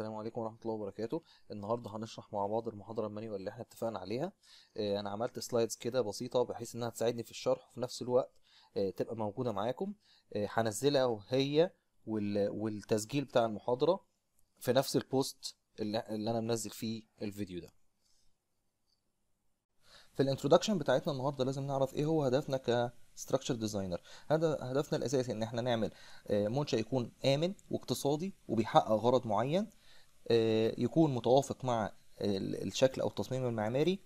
السلام عليكم ورحمة الله وبركاته. النهاردة هنشرح مع بعض المحاضرة ال manual اللي إحنا اتفقنا عليها. آه، أنا عملت slides كده بسيطة بحيث إنها تساعدني في الشرح وفي نفس الوقت آه، تبقى موجودة معاكم. آه، هنزلها وهي وال- والتسجيل بتاع المحاضرة في نفس ال post اللي أنا منزل فيه الفيديو ده. في ال introduction بتاعتنا النهارده لازم نعرف إيه هو هدفنا ك structure designer هذا هدفنا الأساسي إن إحنا نعمل منشأ يكون آمن واقتصادي وبيحقق غرض معين. يكون متوافق مع ال- الشكل أو التصميم المعماري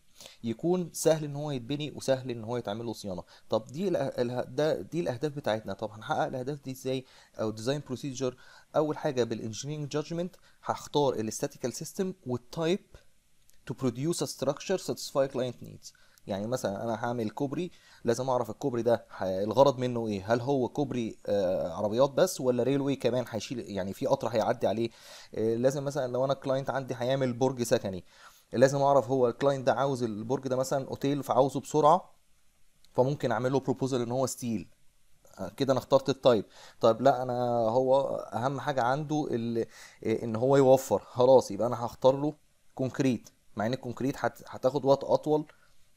يكون سهل إن هو يتبني وسهل إن هو يتعمل له صيانة. طب دي ده دي الأهداف بتاعتنا. طب هنحقق الأهداف دي إزاي؟ أو design procedure أول حاجة بال engineering judgment هختار ال statical system وال type to produce a structure satisfy client needs. يعني مثلا أنا هعمل كوبري لازم أعرف الكوبري ده الغرض منه إيه؟ هل هو كوبري آه، عربيات بس ولا railway كمان هيشيل يعني في قطر هيعدي عليه؟ آه، لازم مثلا لو أنا client عندي هيعمل برج سكني. لازم أعرف هو ال client ده عاوز البرج ده مثلا أوتيل فعاوزه بسرعة فممكن أعمل له proposal إن هو steel كده أنا اخترت ال type طيب لا أنا هو أهم حاجة عنده إن هو يوفر. خلاص يبقى أنا هختار له concrete مع إن ال concrete هت- هتاخد وقت أطول.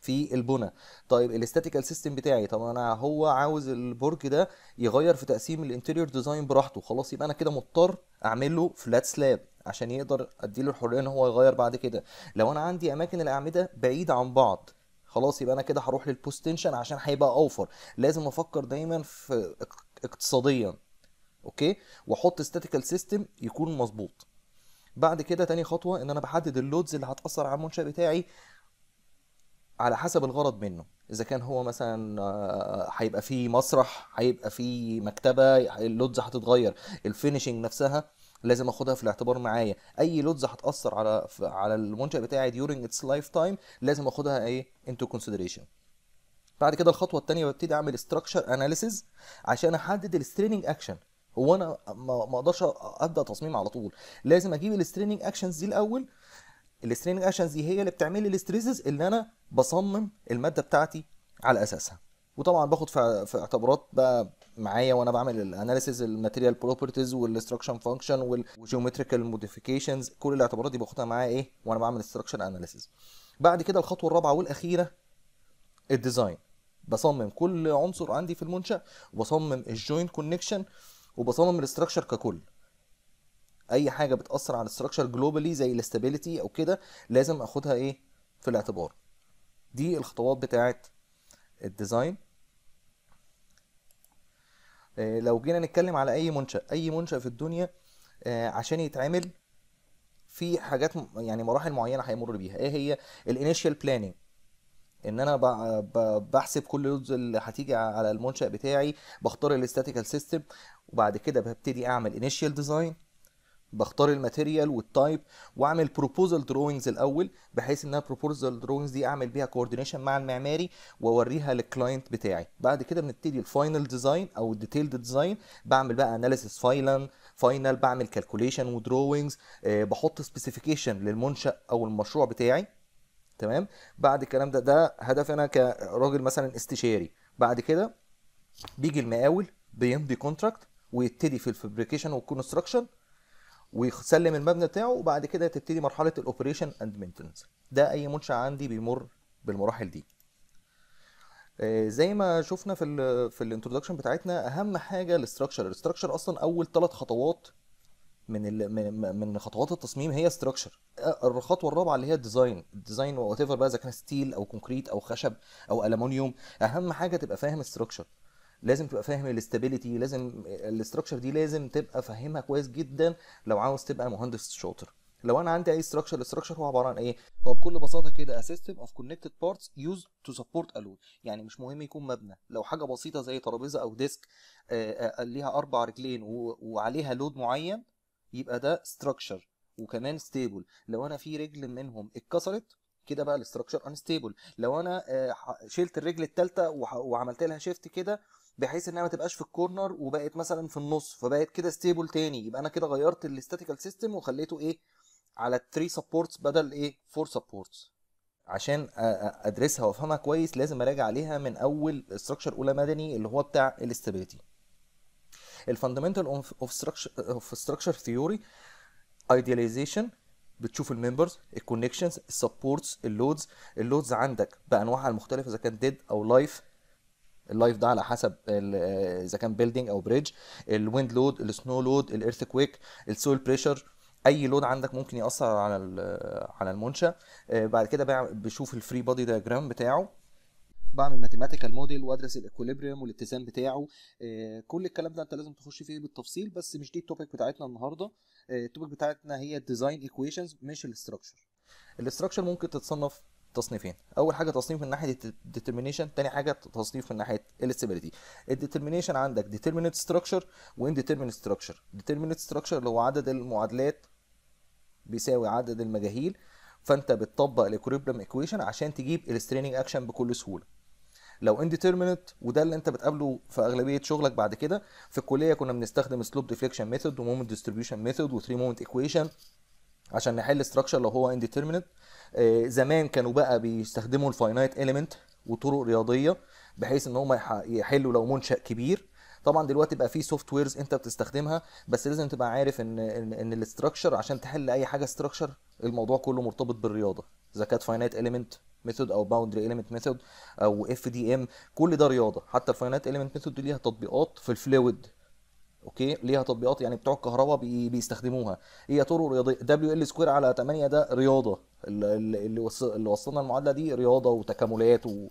في البنى طيب ال statical system بتاعي طب أنا هو عاوز البرج ده يغير في تقسيم ال interior design براحته. خلاص يبقى أنا كده مضطر اعمل له flat slab عشان يقدر اديله الحريه إن هو يغير بعد كده. لو أنا عندي أماكن الأعمدة بعيده عن بعض خلاص يبقى أنا كده هروح لل post tension عشان هيبقى أوفر. لازم أفكر دايما في اق- اقتصاديا okay؟ وأحط statical system يكون مظبوط. بعد كده تاني خطوة إن أنا بحدد ال loads اللي هتأثر على المنشأ بتاعي على حسب الغرض منه. إذا كان هو مثلا آه، هيبقى فيه مسرح هيبقى فيه مكتبة ال loads هتتغير. ال finishing نفسها لازم أخدها في الاعتبار معايا. أي loads هتأثر على على المنشأ بتاعي during its lifetime لازم أخدها إيه؟ into consideration. بعد كده الخطوة الثانية ببتدي أعمل structure analysis عشان أحدد ال straining action هو أنا ما أقدرش أبدأ تصميم على طول. لازم أجيب ال straining actions دي الأول ال straining actions دي هي اللي بتعمل لي ال stresses اللي أنا بصمم المادة بتاعتي على أساسها. وطبعا باخد في اعتبارات بقى معايا وأنا بعمل ال analysis ال material properties وال structure function وال geometrical modifications كل الاعتبارات دي باخدها معايا إيه؟ وأنا بعمل structure analysis بعد كده الخطوة الرابعة والأخيرة ال design بصمم كل عنصر عندي في المنشأ وبصمم ال joint connection وبصمم ال structure ككل. أي حاجة بتأثر على ال structure globally زي ال stability أو كده لازم أخدها إيه؟ في الاعتبار. دي الخطوات بتاعه ال design. آه، لو جينا نتكلم على أي منشأ أي منشأ في الدنيا آه، عشان يتعمل في حاجات يعني مراحل معينة هيمر بيها. إيه هي؟ ال initial planning إن أنا بحسب كل loads اللي هتيجي على المنشأ بتاعي بختار ال statical system وبعد كده ببتدي أعمل initial design بختار ال material وال type واعمل proposal drawings الأول بحيث إنها proposal drawings دي أعمل بيها coordination مع المعماري وأوريها لل client بتاعي. بعد كده بنبتدي ال final design أو ال detailed design بعمل بقى analysis final final بعمل calculation و drawings بحط specification للمنشأ أو المشروع بتاعي. تمام؟ بعد الكلام ده ده هدف أنا كراجل مثلا استشاري. بعد كده بيجي المقاول بيمضي contract ويبتدي في ال fabrication وال construction ويسلم المبنى بتاعه وبعد كده تبتدي مرحلة ال operation and maintenance ده أي منشأ عندي بيمر بالمراحل دي. آه، زي ما شفنا في ال في ال introduction بتاعتنا أهم حاجة ال structure ال structure أصلا أول ثلاث خطوات من. من من خطوات التصميم هي structure الخطوة الرابعة اللي هي ال design ال design whatever بقى إذا كان steel أو concrete أو خشب أو الومنيوم أهم حاجة تبقى فاهم ال structure لازم تبقى فاهم ال stability لازم ال structure دي لازم تبقى فاهمها كويس جدا لو عاوز تبقى مهندس شاطر. لو أنا عندي أي structure ال structure هو عبارة عن إيه؟ هو بكل بساطة كده of connected parts used to support a load. يعني مش مهم يكون مبنى. لو حاجة بسيطة زي ترابيزة أو desk آه، آه، ليها أربع رجلين وعليها load معين يبقى ده structure وكمان stable لو أنا في رجل منهم اتكسرت كده بقى ال structure unstable لو أنا آه، شلت الرجل الثالثه وعملت لها shift كده بحيث إنها ما تبقاش في ال corner وبقت مثلا في النص فبقت كده stable تاني. يبقى أنا كده غيرت ال statical system وخليته إيه؟ على 3 supports بدل إيه؟ 4 supports عشان أدرسها وأفهمها كويس لازم أراجع عليها من أول structure أولى مدني اللي هو بتاع ال stability ال fundamental of structure of structure theory idealization بتشوف الممبرز الكونكشنز السبورتس اللودز اللودز عندك بأنواعها المختلفة إذا كان dead أو live ال live ده على حسب إذا كان building أو bridge ال wind load ال snow load ال earthquake ال soil pressure أي load عندك ممكن يأثر على على المنشأ. آه، بعد كده بشوف ال free body diagram بتاعه. بعمل mathematical model وأدرس ال equilibrium والاتزان بتاعه. آه، كل الكلام ده أنت لازم تخش فيه بالتفصيل بس مش دي ال topic بتاعتنا النهارده. آه، ال topic بتاعتنا هي ال design equations مش ال structure ال structure ممكن تتصنف تصنيفين أول حاجة تصنيف من ناحية ال determination تاني حاجة تصنيف من ناحية ال stability ال determination عندك determinate structure و indeterminate structure determinate structure اللي هو عدد المعادلات بيساوي عدد المجاهيل فأنت بتطبق ال equilibrium equation عشان تجيب ال straining action بكل سهولة. لو indeterminate وده اللي أنت بتقابله في أغلبية شغلك بعد كده في الكلية كنا بنستخدم slope deflection method و moment distribution method و3 moment equation عشان نحل structure لو هو indeterminate زمان كانوا بقى بيستخدموا ال finite element وطرق رياضية بحيث إن هم يح- يحلوا لو منشأ كبير. طبعا دلوقتي بقى في softwares أنت بتستخدمها بس لازم تبقى عارف إن إن, إن ال structure عشان تحل أي حاجة structure الموضوع كله مرتبط بالرياضة. إذا كانت finite element method أو boundary element method أو FDM كل ده رياضة. حتى ال finite element method دي ليها تطبيقات في ال fluid okay؟ ليها تطبيقات يعني بتوع الكهرباء بي بيستخدموها. هي طرق رياضية. WL square على 8 ده رياضة. اللي اللي وص- اللي وصلنا المعادلة دي رياضة وتكاملات و...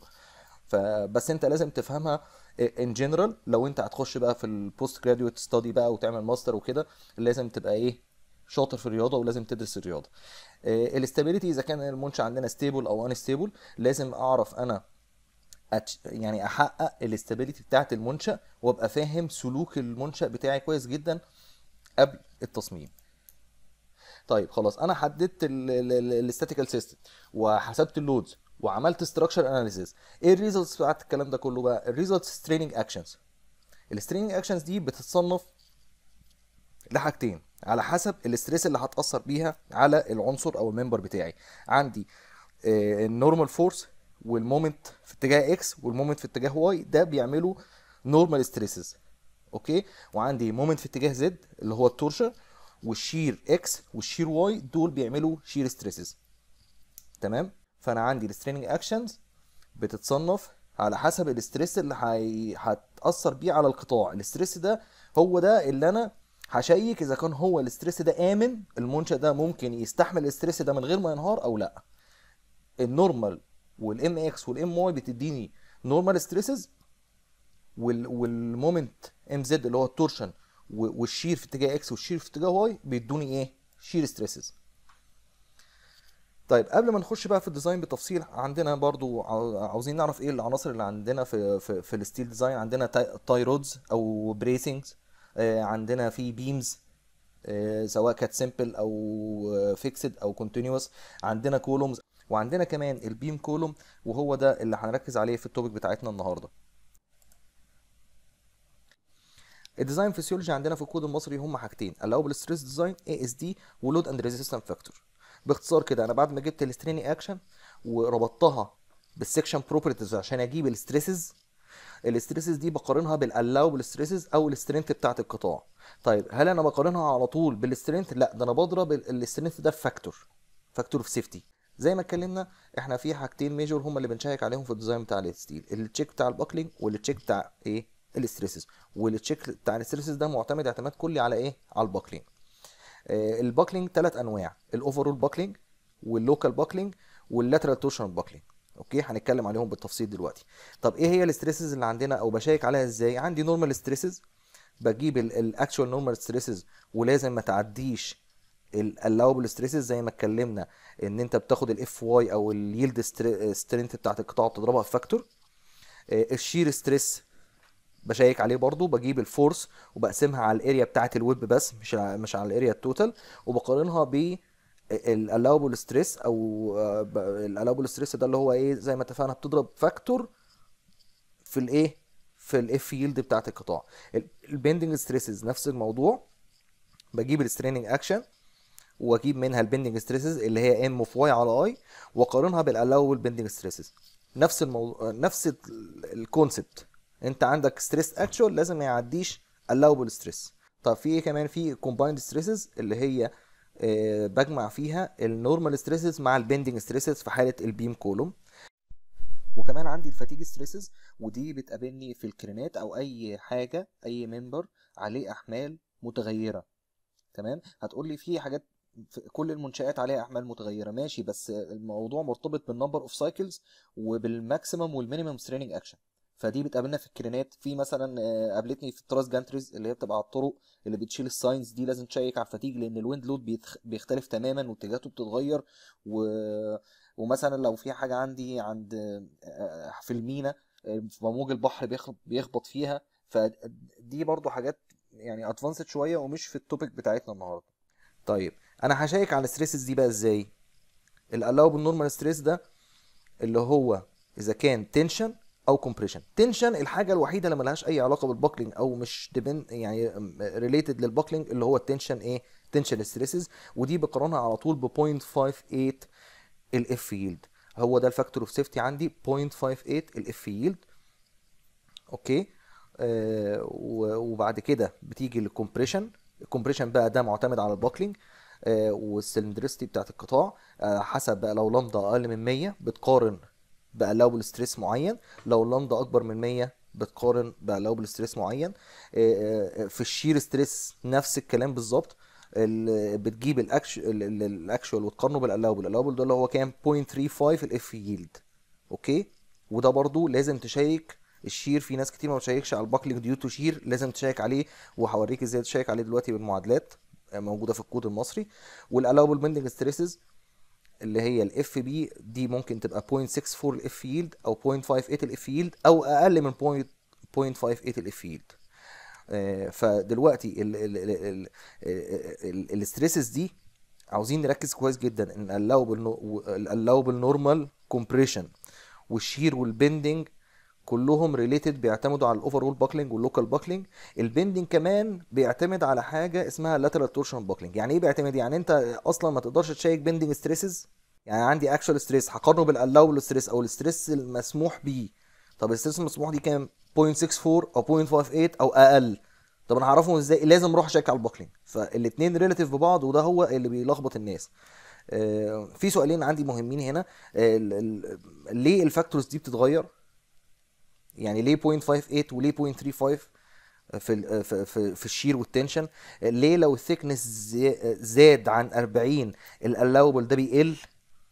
فبس انت لازم تفهمها in general لو انت هتخش بقى في ال postgraduate study بقى وتعمل ماستر وكده لازم تبقى إيه؟ شاطر في الرياضة ولازم تدرس الرياضة. ال stability إذا كان المنشا عندنا stable أو unstable لازم أعرف أنا أتش... يعني أحقق ال stability بتاعه المنشأ وأبقى فاهم سلوك المنشأ بتاعي كويس جدا قبل التصميم. طيب خلاص أنا حددت ال statical system وحسبت ال loads وعملت structure analysis إيه ال results بتاعت الكلام ده كله بقى؟ ال results straining actions ال straining actions دي بتتصنف لحاجتين على حسب ال stress اللي هتأثر بيها على العنصر أو ال member بتاعي. عندي ال normal force وال moment في اتجاه X وال moment في اتجاه Y ده بيعملوا normal stresses okay وعندي moment في اتجاه Z اللي هو ال torsion وال shear X وال shear Y دول بيعملوا shear stresses تمام؟ فأنا عندي ال straining actions بتتصنف على حسب ال stress اللي. هتأثر بيه على القطاع. ال stress ده هو ده اللي أنا ه check إذا كان هو ال stress ده آمن المنشأ ده ممكن يستحمل ال stress ده من غير ما ينهار أو لأ. ال normal وال MX وال MY بتديني normal stresses وال وال moment MZ اللي هو ال torsion وال shear في اتجاه X وال shear في اتجاه Y بيدوني إيه؟ shear stresses طيب قبل ما نخش بقى في ال design بالتفصيل عندنا برضو عاو- عاوزين نعرف إيه العناصر اللي عندنا في في, في ال steel design عندنا tie rods أو bracings عندنا في beams سواء كانت simple أو fixed أو continuous عندنا columns وعندنا كمان ال beam column وهو ده اللي هنركز عليه في ال topic بتاعتنا النهارده. ال design philosophy عندنا في الكود المصري هم حاجتين allowable stress design ASD و load and resistance factor باختصار كده أنا بعد ما جبت ال straining action وربطتها بال section properties عشان أجيب ال stresses ال stresses دي بقارنها بال allowable stresses أو ال strength بتاعه القطاع. طيب هل أنا بقارنها على طول بال strength لا ده أنا بضرب ال strength ده في factor factor في safety زي ما اتكلمنا إحنا في حاجتين major هم اللي بن check عليهم في ال design بتاع ال steel ال check بتاع ال buckling وال check بتاع إيه؟ ال stresses. وال check بتاع ال stresses ده معتمد اعتماد كلي على إيه؟ على ال buckling آه، ال buckling ثلاث انواع. ال overall buckling وال local buckling وال lateral torsion buckling okay؟ هنتكلم عليهم بالتفصيل دلوقتي. طب إيه هي ال stresses اللي عندنا أو ب check عليها إزاي؟ عندي normal stresses بجيب ال actual normal stresses ولازم ما تعديش ال allowable stresses زي ما اتكلمنا إن أنت بتاخد ال Fy أو ال yield strength بتاعت القطاع بتضربها في factor ال shear stress ب check عليه برضو بجيب ال force وبقسمها على ال area بتاعت الويب بس مش مش على ال area ال total وبقارنها ب ال allowable stress أو ال allowable stress ده اللي هو إيه زي ما اتفقنا بتضرب factor في الايه في ال F yield بتاعت القطاع. ال bending stresses نفس الموضوع. بجيب ال straining action واجيب منها ال bending stresses اللي هي M of y على I واقارنها بال allowable bending stresses نفس الموضوع نفس ال concept انت عندك stress actual لازم ما يعديش allowable stress طب في إيه كمان؟ في combined stresses اللي هي آه، بجمع فيها ال normal stresses مع ال bending stresses في حالة ال beam column وكمان عندي ال fatigue stresses ودي بتقابلني في الكرينات أو أي حاجة أي member عليه أحمال متغيرة. تمام؟ هتقول لي في حاجات كل المنشآت عليها احمال متغيرة. ماشي بس الموضوع مرتبط بال number of cycles وبال maximum وال minimum straining action فدي بتقابلنا في الكرينات. في مثلا آه، قابلتني في ال truss gantries اللي هي بتبقى على الطرق اللي بتشيل ال signs دي لازم ت check على ال fatigue لأن ال wind load بيختلف تماما واتجاهاته بتتغير. و... ومثلا لو في حاجة عندي عند آه، في المينا آه، موج البحر بيخ- بيخبط فيها. فدي برضو حاجات يعني advanced شوية ومش في ال topic بتاعتنا النهارده. طيب أنا ه check على ال stresses دي بقى إزاي؟ ال allowable normal stress ده اللي هو إذا كان tension أو compression tension الحاجة الوحيدة اللي ملهاش أي علاقة بال buckling أو مش depend يعني related لل buckling اللي هو ال tension إيه؟ tension stresses ودي بقارنها على طول ب 0.58 ال F yield هو ده ال factor of safety عندي 0.58 ال F yield okay؟ آه وبعد كده بتيجي لل compression ال compression بقى ده معتمد على ال buckling آه وال slenderness بتاعت القطاع آه حسب بقى لو لامدا أقل من 100 بتقارن ب allowable stress معين لو لامدا أكبر من 100 بتقارن ب allowable stress معين. آه، آه، في ال shear stress نفس الكلام بالظبط ال- بتجيب ال actual وتقارنه بال allowable ال allowable ده اللي هو كام؟ 0.35 ال F yield okay؟ وده برضو لازم ت check ال shear في ناس كتير ما بتشيكش على ال buckling due to shear لازم ت check عليه وهوريك إزاي ت check عليه دلوقتي بالمعادلات. آه، موجودة في الكود المصري وال allowable bending stresses اللي هي ال F b دي ممكن تبقى 0.64 ال F yield أو 0.58 ال F yield أو أقل من 0.58 ال F yield آه، فدلوقتي ال stresses دي عاوزين نركز كويس جدا إن ال allowable normal compression وال shear وال bending كلهم related بيعتمدوا على ال overall buckling وال local buckling ال bending كمان بيعتمد على حاجة اسمها lateral torsion buckling يعني إيه بيعتمد؟ يعني أنت أصلا ما تقدرش ت check bending stresses يعني عندي actual stress هقارنه بال allowable stress أو ال stress المسموح بيه. طب ال stress المسموح دي كام؟ 0.64 أو 0.58 أو أقل. طب أنا هعرفهم إزاي؟ لازم أروح أ check على ال buckling فالاثنين relative ببعض وده هو اللي بيلخبط الناس. آه، في سؤالين عندي مهمين هنا. آه، ليه ال factors دي بتتغير؟ يعني ليه 0.58 وليه 0.35 في في في, ال shear وال tension؟ ليه لو ال thickness زاد عن 40 ال allowable ده بيقل؟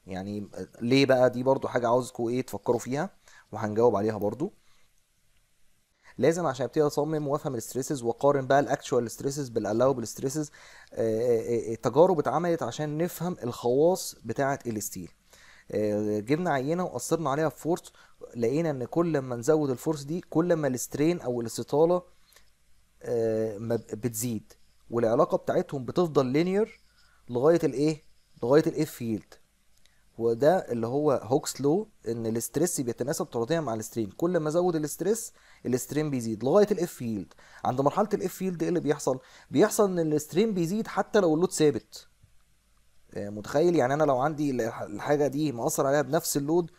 يعني ليه بقى؟ دي برضو حاجة عاوزكم إيه تفكروا فيها وهنجاوب عليها برضو. لازم عشان ابتدي اصمم وافهم ال stresses واقارن بقى ال actual stresses بال allowable stresses تجارب اتعملت عشان نفهم الخواص بتاعة ال steel. آه، جبنا عينة وأثرنا عليها ب force لقينا إن كل ما نزود ال force دي كل ما ال strain أو الاستطالة آه، بتزيد والعلاقة بتاعتهم بتفضل linear لغاية الإيه؟ لغاية ال F yield وده اللي هو Hooke's law إن ال stress بيتناسب طرديا مع ال strain. كل ما ازود ال stress ال strain بيزيد لغاية ال F yield عند مرحلة ال F yield إيه اللي بيحصل؟ بيحصل إن ال strain بيزيد حتى لو ال load ثابت. متخيل؟ يعني أنا لو عندي الح- الحاجة دي مأثر عليها بنفس ال load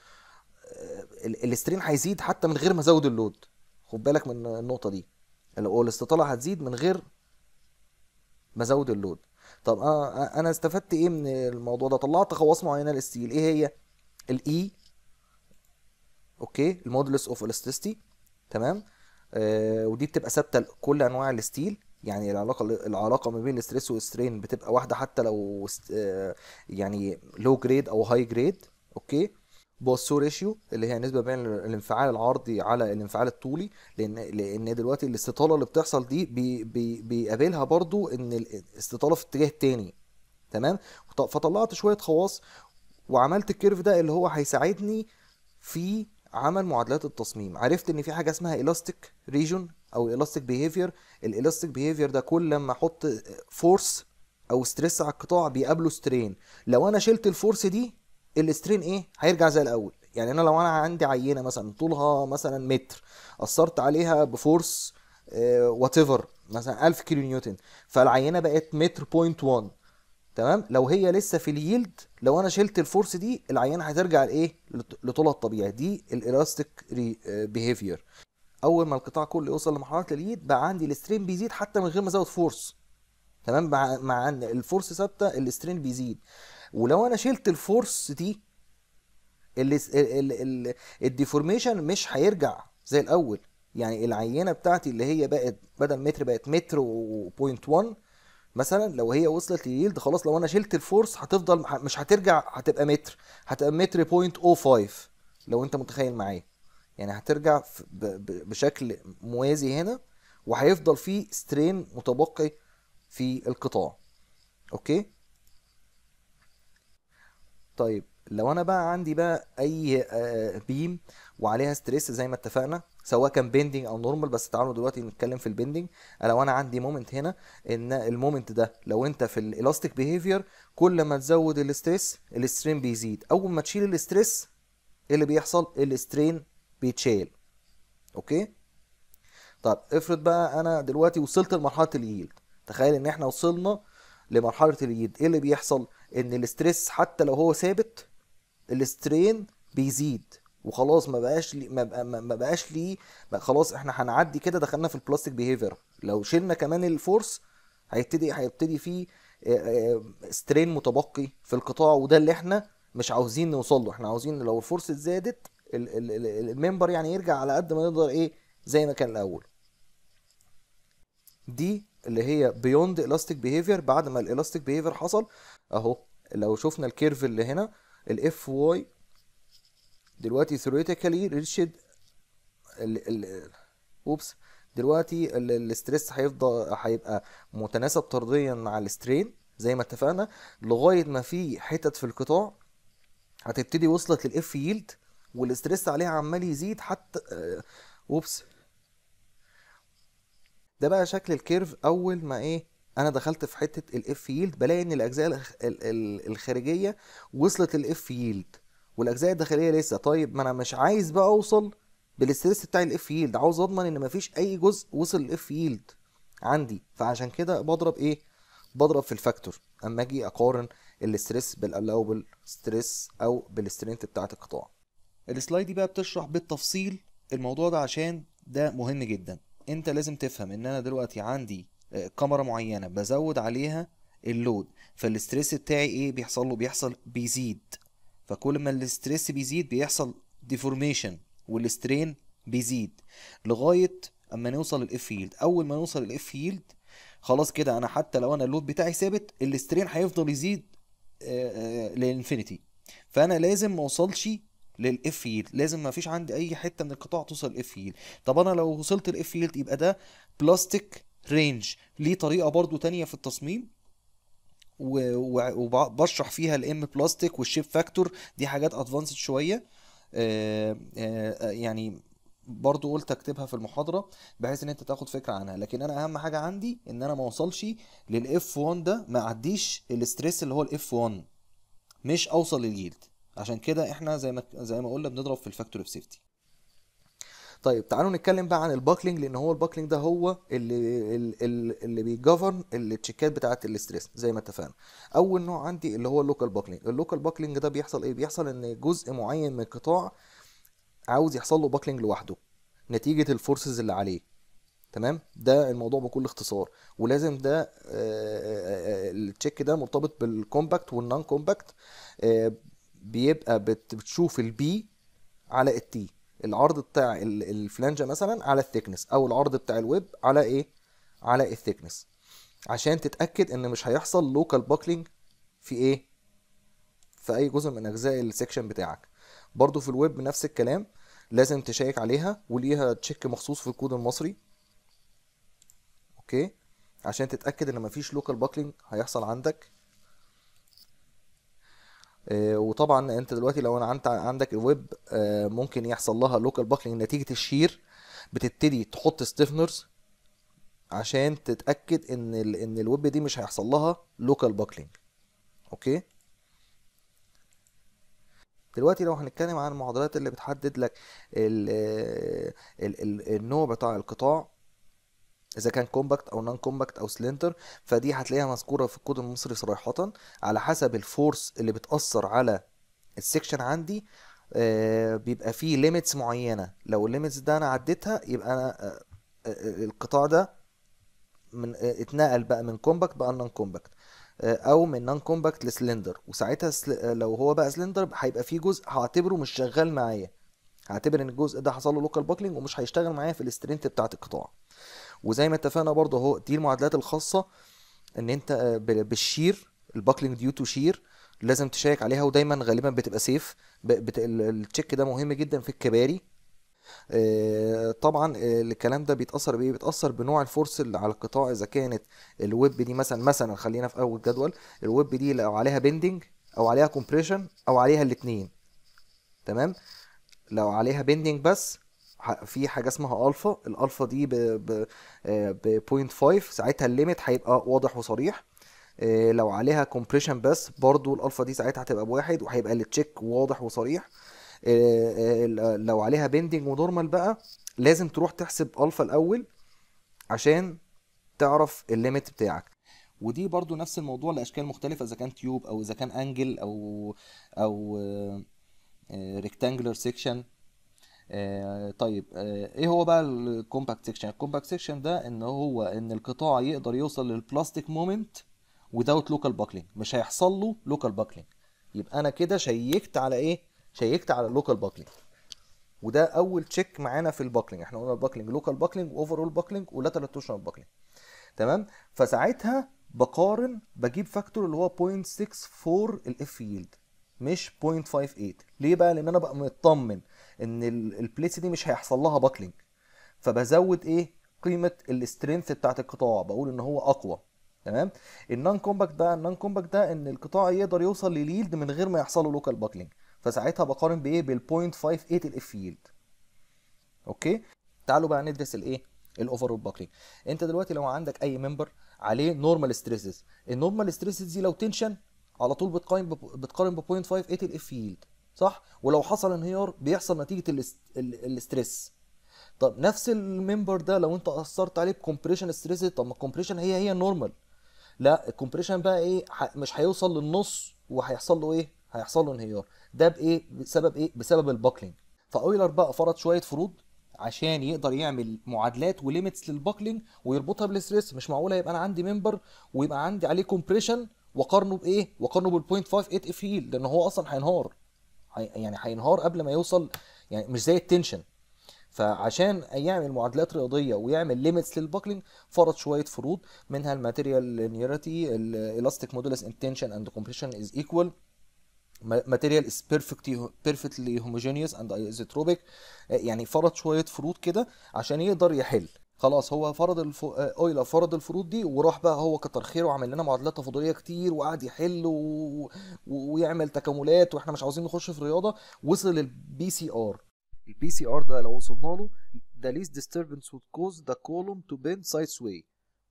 ال- strain هيزيد حتى من غير ما أزود ال load. خد بالك من النقطة دي. ال- والاستطاله هتزيد من غير ما أزود ال load. طب أنا أنا استفدت إيه من الموضوع ده؟ طلعت خواص معينة لل steel. إيه هي؟ ال E okay ال modulus of elasticity تمام؟ آه ودي بتبقى ثابتة لكل أنواع ال steel. يعني العلاقة العلاقة ما بين ال stress وال strain بتبقى واحدة حتى لو آه يعني low grade أو high grade okay؟ Poisson ratio اللي هي نسبة بين الانفعال العرضي على الانفعال الطولي لأن لأن دلوقتي الاستطالة اللي بتحصل دي بي بي بيقابلها برضو إن الاستطالة في اتجاه تاني تمام؟ فطلعت شوية خواص وعملت ال curve ده اللي هو هيساعدني في عمل معادلات التصميم. عرفت إن في حاجة اسمها elastic region أو elastic behavior. ال elastic behavior ده كل لما أحط force أو stress على القطاع بيقابله strain لو أنا شلت ال force دي ال strain إيه؟ هيرجع زي الأول. يعني أنا لو أنا عندي عينة مثلا طولها مثلا متر أثرت عليها ب force whatever مثلا 1000 كيلو نيوتن فالعينة بقت متر point 1 تمام؟ لو هي لسه في ال yield لو أنا شلت ال force دي العينة هترجع لإيه؟ لط- لطولها الطبيعي. دي ال elastic behavior أول ما القطاع كله يوصل لمرحلة ال yield بقى عندي ال strain بيزيد حتى من غير ما أزود force تمام؟ مع إن ال force ثابتة ال strain بيزيد. ولو أنا شلت ال force دي ال deformation مش هيرجع زي الأول. يعني العينة بتاعتي اللي هي بقت بدل متر بقت متر و point 1 مثلا لو هي وصلت لل yield خلاص لو أنا شلت ال force هتفضل مش هترجع هتبقى متر. هتبقى متر point أو 5 لو أنت متخيل معايا. يعني هترجع بشكل موازي هنا وهيفضل في strain متبقي في القطاع. okay؟ طيب لو أنا بقى عندي بقى أي beam وعليها stress زي ما اتفقنا سواء كان bending أو normal بس تعالوا دلوقتي نتكلم في ال bending لو أنا عندي moment هنا إن ال moment ده لو أنت في ال elastic behavior كل ما تزود ال stress ال strain بيزيد. أول ما تشيل ال stress إيه اللي بيحصل؟ ال strain بيتشال. okay؟ طب افرض بقى أنا دلوقتي وصلت لمرحلة ال yield. تخيل إن إحنا وصلنا لمرحلة ال yield. إيه اللي بيحصل؟ إن ال stress حتى لو هو ثابت ال strain بيزيد. وخلاص ما بقاش لي ما, بقى ما بقاش ليه خلاص إحنا هنعدي كده دخلنا في ال plastic behavior لو شلنا كمان ال force هيبتدي هيبتدي فيه strain متبقي في القطاع. وده اللي إحنا مش عاوزين نوصل له. إحنا عاوزين لو ال force زادت ال member يعني يرجع على قد ما يقدر إيه زي ما كان الأول. دي اللي هي beyond elastic behavior بعد ما ال elastic behavior حصل أهو لو شفنا ال curve اللي هنا ال F y دلوقتي ال ال oops دلوقتي ال stress هيفضل هيبقى متناسب طرديا مع ال strain زي ما اتفقنا لغاية ما في حتت في القطاع هتبتدي وصلت لل F yield وال stress عليها عمال يزيد حتى oops ده بقى شكل ال curve أول ما إيه أنا دخلت في حتة ال F yield بلاقي إن الأجزاء الخارجية وصلت لل F yield والأجزاء الداخلية لسه. طيب ما أنا مش عايز بقى أوصل بال stress بتاع ال F yield عاوز أضمن إن مفيش أي جزء وصل لل F yield عندي. فعشان كده بضرب إيه بضرب في ال factor. أما أجي أقارن ال stress بال allowable stress أو بال strength بتاعة القطاع. ال slide دي بقى بتشرح بالتفصيل الموضوع ده عشان ده مهم جدا. انت لازم تفهم ان أنا دلوقتي عندي كمرة معينة بزود عليها ال load فال stress بتاعي إيه بيحصل له؟ بيحصل بيزيد. فكل ما ال stress بيزيد بيحصل deformation وال strain بيزيد. لغاية أما نوصل لل F yield أول ما نوصل لل F yield خلاص كده أنا حتى لو أنا ال load بتاعي ثابت ال strain هيفضل يزيد لل infinity. فأنا لازم ما أوصلش لل F yield لازم ما فيش عندي أي حتة من القطاع توصل لل F yield طب أنا لو وصلت لل F yield يبقى ده plastic range ليه طريقة برضو تانية في التصميم؟ وبشرح فيها ال M plastic وال shape factor دي حاجات advanced شوية. آآ آآ يعني برضو قلت أكتبها في المحاضرة بحيث إن أنت تاخد فكرة عنها. لكن أنا أهم حاجة عندي إن أنا ما اوصلش لل F y ده ما أعديش ال stress اللي هو ال F y مش أوصل لل yield عشان كده إحنا زي ما زي ما قلنا بنضرب في ال factor of safety. طيب تعالوا نتكلم بقى عن ال buckling لأن هو ال buckling ده هو اللي اللي, اللي بي govern التشيكات بتاعه ال stress زي ما اتفقنا. أول نوع عندي اللي هو ال local buckling. ال local buckling ده بيحصل إيه؟ بيحصل إن جزء معين من القطاع عاوز يحصل له buckling لوحده نتيجة ال forces اللي عليه. تمام؟ ده الموضوع بكل اختصار. ولازم ده ال check ده مرتبط بال compact وال non compact بيبقى بتشوف ال b على ال t العرض بتاع الفلانجة مثلا على ال thickness أو العرض بتاع الويب على إيه؟ على ال thickness عشان تتأكد إن مش هيحصل local buckling في إيه؟ في أي جزء من أجزاء ال section بتاعك. برضو في الويب نفس الكلام لازم تشيك عليها وليها check مخصوص في الكود المصري. okay؟ عشان تتأكد إن مفيش local buckling هيحصل عندك. وطبعا أنت دلوقتي لو أنا عندك الويب ممكن يحصل لها local buckling نتيجة ال shear بتبتدي تحط stiffeners عشان تتأكد إن إن الويب دي مش هيحصل لها local buckling okay؟ دلوقتي لو هنتكلم عن المعادلات اللي بتحدد لك ال ال ال النوع بتاع القطاع إذا كان compact أو non-compact أو slender فدي هتلاقيها مذكورة في الكود المصري صراحة على حسب ال force اللي بتأثر على ال section عندي آه بيبقى فيه limits معينة. لو ال limits ده أنا عديتها يبقى أنا آه القطاع ده من آه، اتنقل بقى من compact بقى non-compact أو من non-compact ل slender وساعتها. آه، لو هو بقى slender هيبقى فيه جزء هعتبره مش شغال معايا. هعتبر إن الجزء ده حصل له local buckling ومش هيشتغل معايا في ال strength بتاعة القطاع. وزي ما اتفقنا برضه اهو دي المعادلات الخاصة ان انت آه، بال shear ال buckling due to shear لازم تشيك عليها ودايما غالبا بتبقى safe ال check ده مهم جدا في الكباري. آه، طبعا آه، الكلام ده بيتأثر بإيه؟ بيتأثر بنوع ال force اللي على القطاع إذا كانت الويب دي مثلا مثلا خلينا في أول جدول الويب دي لو عليها bending أو عليها compression أو عليها الاثنين تمام؟ لو عليها bending بس في حاجة اسمها alpha ال alpha دي ب ب ب 0.5 ساعتها ال limit هيبقى واضح وصريح. آه، لو عليها compression بس برضو الالفا دي ساعتها هتبقى بواحد وهيبقى ال check واضح وصريح. آه، آه، لو عليها bending و normal بقى لازم تروح تحسب الفا الأول عشان تعرف ال limit بتاعك. ودي برضو نفس الموضوع لأشكال مختلفة إذا كان tube أو إذا كان angle أو أو rectangular section طيب آه، إيه هو بقى ال compact section ال compact section ده ان هو ان القطاع يقدر يوصل لل plastic moment without local buckling مش هيحصل له local buckling. يبقى أنا كده شيكت على إيه؟ شيكت على ال local buckling وده اول تشيك معانا في الباكلينج إحنا قلنا الباكلينج لوكال باكلينج واوفرول باكلينج ولاترال توشنال باكلينج تمام؟ فساعتها بقارن بجيب factor اللي هو 0.64 ال F yield مش 0.58 ليه بقى؟ لأن أنا بقى مطمن. إن ال- ال plates دي مش هيحصل لها buckling فبزود إيه؟ قيمة ال strength بتاعت القطاع. بقول إن هو أقوى. تمام؟ ال non-compact ده ال non-compact ده إن القطاع يقدر يوصل لل yield من غير ما يحصل له local buckling فساعتها بقارن بإيه؟ بال 0.58 ال F yield okay؟ تعالوا بقى ندرس الايه ال overall buckling أنت دلوقتي لو عندك أي member عليه normal stresses ال normal stresses دي لو tension على طول بتقارن بتقارن ب 0.58 ال F yield صح؟ ولو حصل انهيار بيحصل نتيجة الاست- ال- ال stress. طب نفس ال member ده لو انت أثرت عليه ب compression stress طب ما ال compression هي هي ال normal لا ال compression بقى إيه؟ مش هيوصل للنص وهيحصل له إيه؟ هيحصل له انهيار. ده بإيه؟ بسبب إيه؟ بسبب ال buckling فأويلر بقى فرض شوية فروض عشان يقدر يعمل معادلات و limits لل buckling ويربطها بال stress. مش معقولة يبقى أنا عندي member ويبقى عندي عليه compression وقارنه بإيه؟ وقارنه بال 0.58 F yield لأن هو أصلا هينهار. هي- يعني هينهار قبل ما يوصل يعني مش زي ال tension. فعشان يعمل معادلات رياضية ويعمل limits لل buckling فرض شوية فروض منها ال material linearity ال elastic modulus in tension and compression is equal material is perfectly perfectly homogeneous and isotropic. يعني فرض شوية فروض كده عشان يقدر يحل. خلاص هو فرض الف... اويلر فرض الفروض دي وراح بقى هو كتر خيره وعمل لنا معادلات تفاضلية كتير وقعد يحل و... ويعمل تكاملات وإحنا مش عاوزين نخش في الرياضة. وصل لل Pcr ال Pcr ده لو وصلنا له the least disturbance would cause the column to bend sideway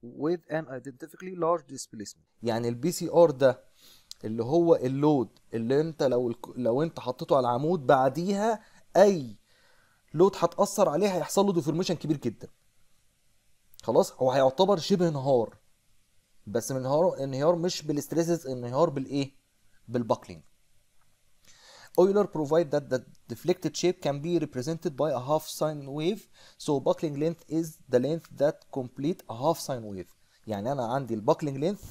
with an indefinitely large displacement. يعني ال Pcr ده اللي هو ال load اللي انت لو لو انت حطيته على العمود بعديها أي load هتأثر عليه هيحصل له deformation كبير جدا. خلاص هو هيعتبر شبه انهار بس انهار انهيار مش بال stresses انهيار بالإيه؟ بال buckling Euler proved that the deflected shape can be represented by a half sine wave. So buckling length is the length that complete a half sine wave. يعني أنا عندي ال buckling length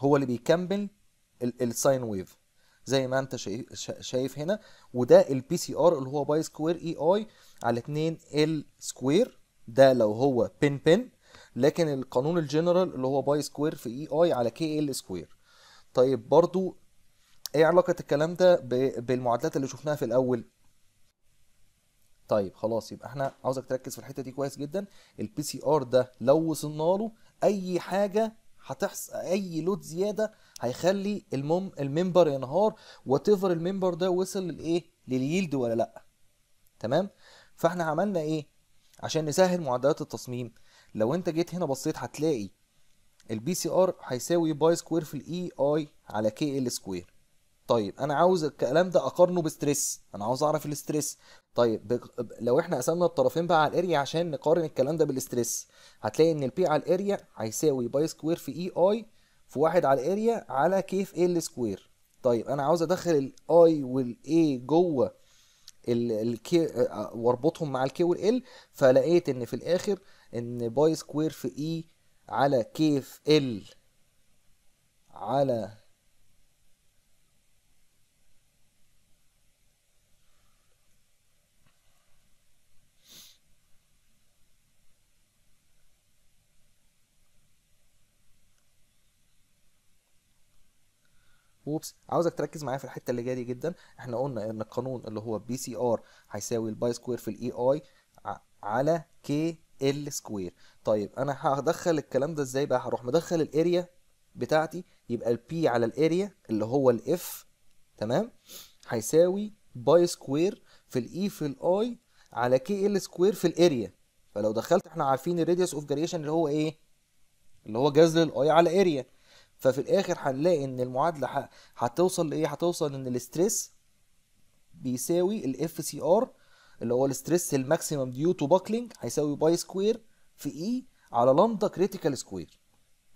هو اللي بيكمل ال sine wave زي ما أنت شايف شا- شايف هنا. وده ال Pcr اللي هو pi square EI على 2 L square ده لو هو pin pin لكن القانون الجنرال اللي هو pi square في EI على KL square طيب برضو إيه علاقة الكلام ده بالمعادلات اللي شفناها في الأول؟ طيب خلاص يبقى إحنا عاوزك تركز في الحتة دي كويس جدا. ال Pcr ده لو وصلنا له أي حاجة هتحصل أي load زيادة هيخلي ال mem ال member ينهار whatever ال member ده وصل للإيه؟ لل yield ولا لأ. تمام؟ فاحنا عملنا إيه؟ عشان نسهل معادلات التصميم لو انت جيت هنا بصيت هتلاقي ال P cr هيساوي pi square في ال E I على K L square طيب أنا عاوز الكلام ده أقارنه ب stress أنا عاوز أعرف ال stress طيب بق- لو إحنا قسمنا الطرفين بقى على ال area عشان نقارن الكلام ده بال stress هتلاقي إن ال P على ال area هيساوي pi square في E I في واحد على ال area على K في L square طيب أنا عاوز أدخل ال I وال A جوه ال K واربطهم مع ال K وال L فلقيت إن في الآخر إن pi square في E على K في L على Oops عاوزك تركز معايا في الحتة اللي جاية دي جدا. إحنا قلنا إن القانون اللي هو P cr هيساوي ال pi square في ال E I على K L square طيب أنا هدخل الكلام ده إزاي بقى؟ هروح مدخل ال area بتاعتي يبقى ال P على ال area اللي هو ال F تمام؟ هيساوي pi square في ال E في ال I على K L square في ال area فلو دخلت إحنا عارفين ال radius of gyration اللي هو إيه؟ اللي هو جذر ال I على area ففي الآخر هنلاقي إن المعادلة هتوصل لإيه؟ هتوصل إن ال stress بيساوي ال F cr اللي هو ال stress ال maximum due to buckling هيساوي pi square في E على lambda critical square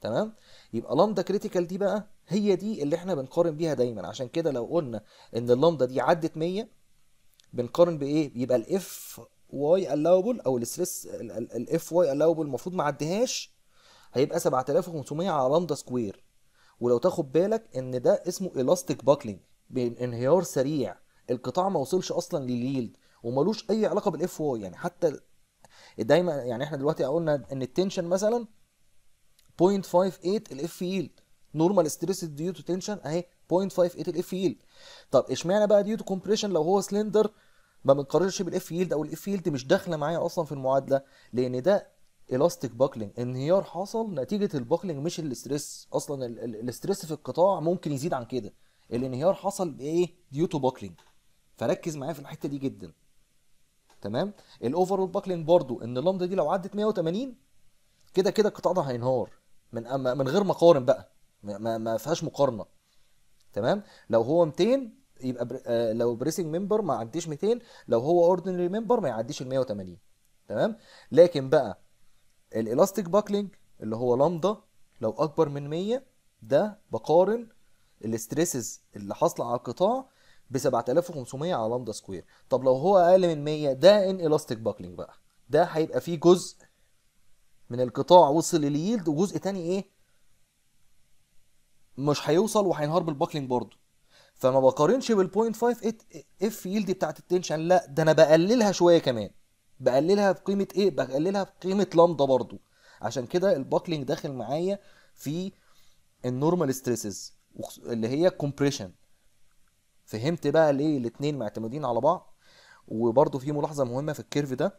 تمام؟ يبقى lambda critical دي بقى هي دي اللي إحنا بنقارن بيها دايما. عشان كده لو قلنا إن اللامدا دي عدت 100 بنقارن بإيه؟ يبقى ال Fy allowable أو ال stress ال Fy allowable المفروض ما عديهاش هيبقى 7500 على lambda square ولو تاخد بالك إن ده اسمه elastic buckling بانهيار سريع. القطاع ما وصلش أصلا لل yield وملوش أي علاقة بال Fy يعني حتى دايما يعني إحنا دلوقتي قلنا إن ال tension مثلا 0.58 ال F yield normal stress due to tension أهي 0.58 ال F yield طب إشمعنى بقى due to compression لو هو slender ما بنقارنش بال F yield أو ال F yield مش داخلة معايا أصلا في المعادلة لأن ده elastic buckling انهيار حصل نتيجة ال buckling مش ال stress أصلا ال- ال- ال stress في القطاع ممكن يزيد عن كده. الانهيار حصل بإيه؟ due to buckling فركز معايا في الحتة دي جدا. تمام؟ ال overall buckling برضو إن اللامدا دي لو عدت 180 كده كده القطاع ده هينهار. من من غير ما اقارن بقى. ما, ما, فيهاش مقارنة. تمام؟ لو هو 200 يبقى بر... آه لو bracing member ما يعديش 200 لو هو ordinary member ما يعديش ال 180 تمام؟ لكن بقى ال elastic buckling اللي هو لامدا لو أكبر من 100 ده بقارن ال stresses اللي حاصلة على القطاع ب 7500 على lambda square. طب لو هو أقل من 100 ده inelastic buckling بقى. ده هيبقى فيه جزء من القطاع وصل لل yield وجزء تاني إيه؟ مش هيوصل وهينهار بال buckling برضه. فما بقارنش بال 0.58 F yield بتاعت ال tension لا ده أنا بقللها شوية كمان. بقللها بقيمه إيه؟ بقللها بقيمه لامدا برضه عشان كده ال buckling داخل معايا في ال normal stresses اللي هي compression. فهمت بقى ليه الاتنين معتمدين على بعض؟ وبرضه في ملاحظة مهمة في ال curve ده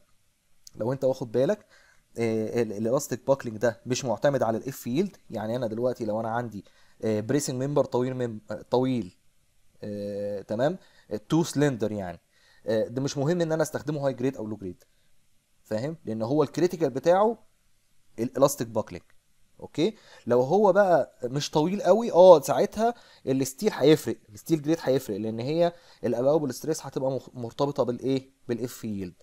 لو أنت واخد بالك ال elastic buckling ده مش معتمد على ال F yield يعني أنا دلوقتي لو أنا عندي bracing member طويل مم... طويل آه، تمام؟ too slender يعني. آه، ده مش مهم إن أنا أستخدمه high grade أو low grade فاهم؟ لأن هو ال critical بتاعه ال elastic buckling okay؟ لو هو بقى مش طويل قوي آه ساعتها ال steel هيفرق. ال steel grade هيفرق لأن هي ال allowable stress هتبقى مرتبطة بالايه بال F yield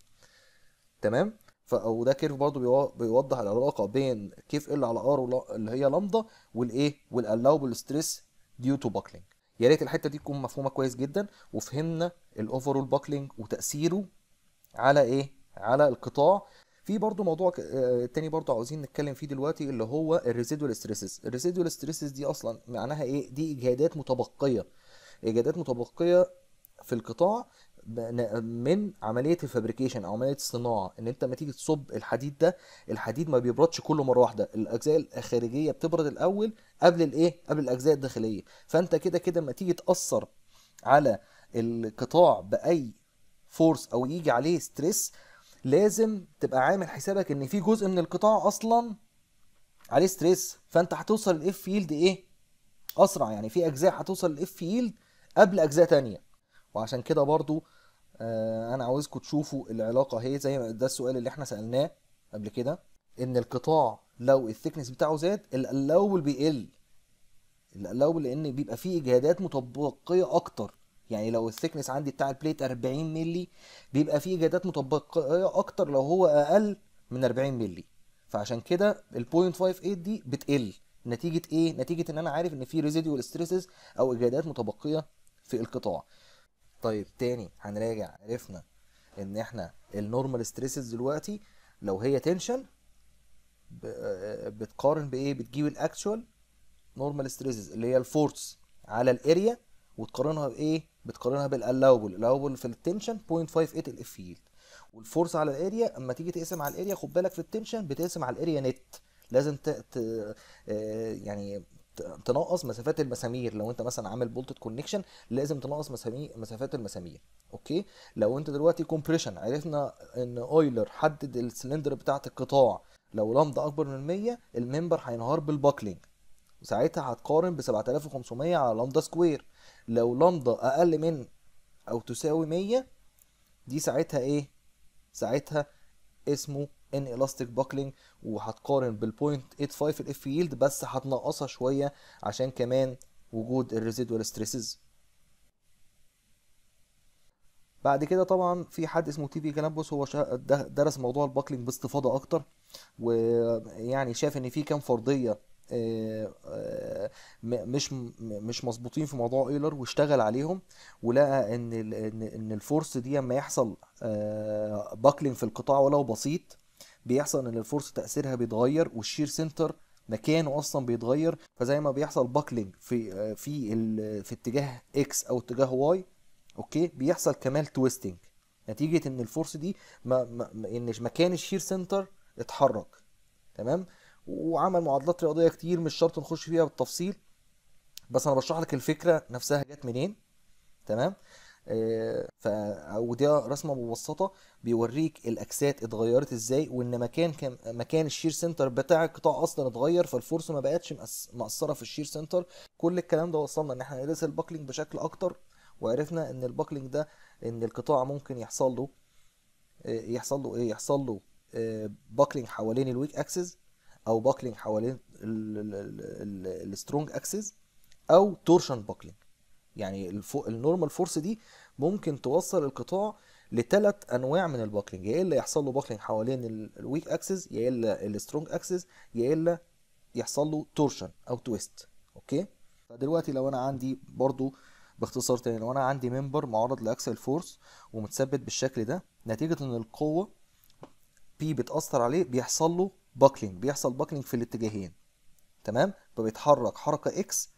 تمام؟ ف وده curve بيو- بيوضح العلاقة بين K في L على r اللي هي لامدا والايه وال allowable stress due to buckling يا ريت الحتة دي تكون مفهومة كويس جدا وفهمنا ال overall buckling وتأثيره على إيه؟ على القطاع. في برضو موضوع آه، تاني برضو عاوزين نتكلم فيه دلوقتي اللي هو ال residual stresses ال residual stresses دي أصلا معناها إيه؟ دي إجهادات متبقية. إجهادات متبقية في القطاع من عملية ال fabrication أو عملية الصناعة. إن أنت لما تيجي تصب الحديد ده الحديد ما بيبردش كله مرة واحدة. الأجزاء الخارجية بتبرد الأول قبل الإيه؟ قبل الأجزاء الداخلية. فأنت كده كده لما تيجي تأثر على القطاع بأي force أو يجي عليه stress لازم تبقى عامل حسابك إن في جزء من القطاع أصلا عليه stress فأنت هتوصل ال F yield إيه؟ أسرع. يعني في أجزاء هتوصل لل F yield قبل أجزاء تانية. وعشان كده برضو آه أنا عاوزكم تشوفوا العلاقة هي زي ما ده السؤال اللي إحنا سألناه قبل كده. إن القطاع لو ال thickness بتاعه زاد ال allowable بيقل. ال allowable لأن بيبقى فيه إجهادات متبقيه أكتر. يعني لو ال thickness عندي بتاع ال plate 40 مللي بيبقى فيه اجهادات متبقية أكتر لو هو أقل من 40 مللي. فعشان كده ال 0.58 دي بتقل. نتيجة إيه؟ نتيجة إن أنا عارف إن في residual stresses أو اجهادات متبقيه في القطاع. طيب تاني هنراجع. عرفنا إن إحنا ال normal stresses دلوقتي لو هي tension آه، بتقارن بإيه؟ بتجيب ال actual normal stresses اللي هي ال force على ال area وتقارنها بإيه؟ بتقارنها بال allowable ال allowable في ال tension 0.58 ال F yield وال force على ال area أما تيجي تقسم على ال area خد بالك في ال tension بتقسم على ال area net لازم ت... ت... آه، يعني تنقص مسافات المسامير. لو انت مثلا عامل bolted connection لازم تنقص مسامير مسافات المسامير. okay؟ لو انت دلوقتي compression عرفنا إن اويلر حدد ال slenderness بتاعت القطاع. لو لامدا أكبر من 100 ال member هينهار بال buckling وساعتها هتقارن ب 7500 على lambda square لو لامدا أقل من أو تساوي 100 دي ساعتها إيه؟ ساعتها اسمه inelastic buckling وهتقارن بال 0.85 ال F yield بس هتنقصها شوية عشان كمان وجود ال residual stresses بعد كده طبعا في حد اسمه T.V. Galambos هو درس موضوع ال buckling باستفاضة أكتر ويعني شاف إن في كام فرضية مش م- مش مظبوطين في موضوع إيلر واشتغل عليهم ولقى إن ان ال force دي لما يحصل buckling في القطاع ولو بسيط بيحصل إن ال force تأثيرها بيتغير وال shear center مكانه أصلا بيتغير فزي ما بيحصل buckling في آه، في في اتجاه X أو اتجاه Y okay؟ بيحصل كمان twisting نتيجة إن ال force دي ما ما- إن مكان ال shear center اتحرك. تمام؟ وعمل معادلات رياضية كتير مش شرط نخش فيها بالتفصيل. بس أنا بشرح لك الفكرة نفسها جت منين تمام؟ آه، ف وده رسمة مبسطة بيوريك الأكسات اتغيرت إزاي وإن مكان كان مكان ال shear center بتاع القطاع أصلا اتغير فال force ما بقتش مأثرة في ال shear center. كل الكلام ده وصلنا إن إحنا ندرس ال buckling بشكل أكتر وعرفنا إن ال buckling ده إن القطاع ممكن يحصل له آه، يحصل له إيه؟ يحصل له buckling حوالين ال weak axis أو buckling حوالين ال strong axis أو torsion buckling يعني. ال normal force دي ممكن توصل القطاع لثلاث أنواع من ال buckling يا إلا يحصل له buckling حوالين ال weak axis يا إلا ال strong axis يا إلا يحصل له torsion أو twist okay؟ فدلوقتي لو أنا عندي برضو باختصار تاني لو أنا عندي member معرض ل axial force ومتثبت بالشكل ده نتيجة إن القوة بي بتأثر عليه بيحصل له buckling بيحصل buckling في الاتجاهين تمام؟ فبيتحرك حركة X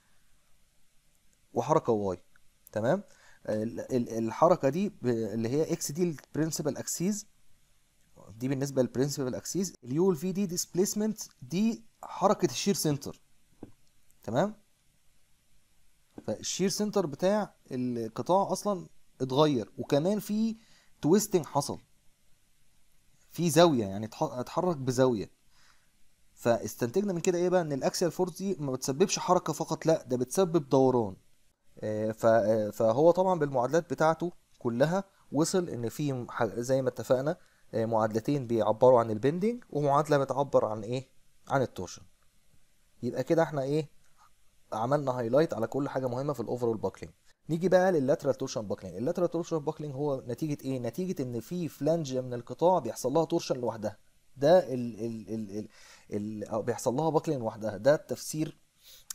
وحركة Y تمام؟ ال- ال- الحركة دي اللي هي X دي ال principal axes دي بالنسبة لل principal axes ال U V دي displacement دي حركة ال shear center تمام؟ فال shear center بتاع القطاع أصلا اتغير وكمان في twisting حصل في زاوية يعني اتح- اتحرك بزاوية. فاستنتجنا من كده إيه بقى؟ إن ال axial force دي ما بتسببش حركة فقط لأ ده بتسبب دوران. آه، آه، فهو طبعا بالمعادلات بتاعته كلها وصل إن في زي ما اتفقنا آه، معادلتين بيعبروا عن ال bending ومعادلة بتعبر عن إيه؟ عن ال torsion. يبقى كده إحنا إيه؟ عملنا highlight على كل حاجة مهمة في ال overall buckling نيجي بقى لل lateral torsion buckling ال lateral torsion buckling هو نتيجة إيه؟ نتيجة إن في فلانجه من القطاع بيحصل لها torsion لوحدها. ده ال ال ال ال ال بيحصل لها buckling لوحدها ده التفسير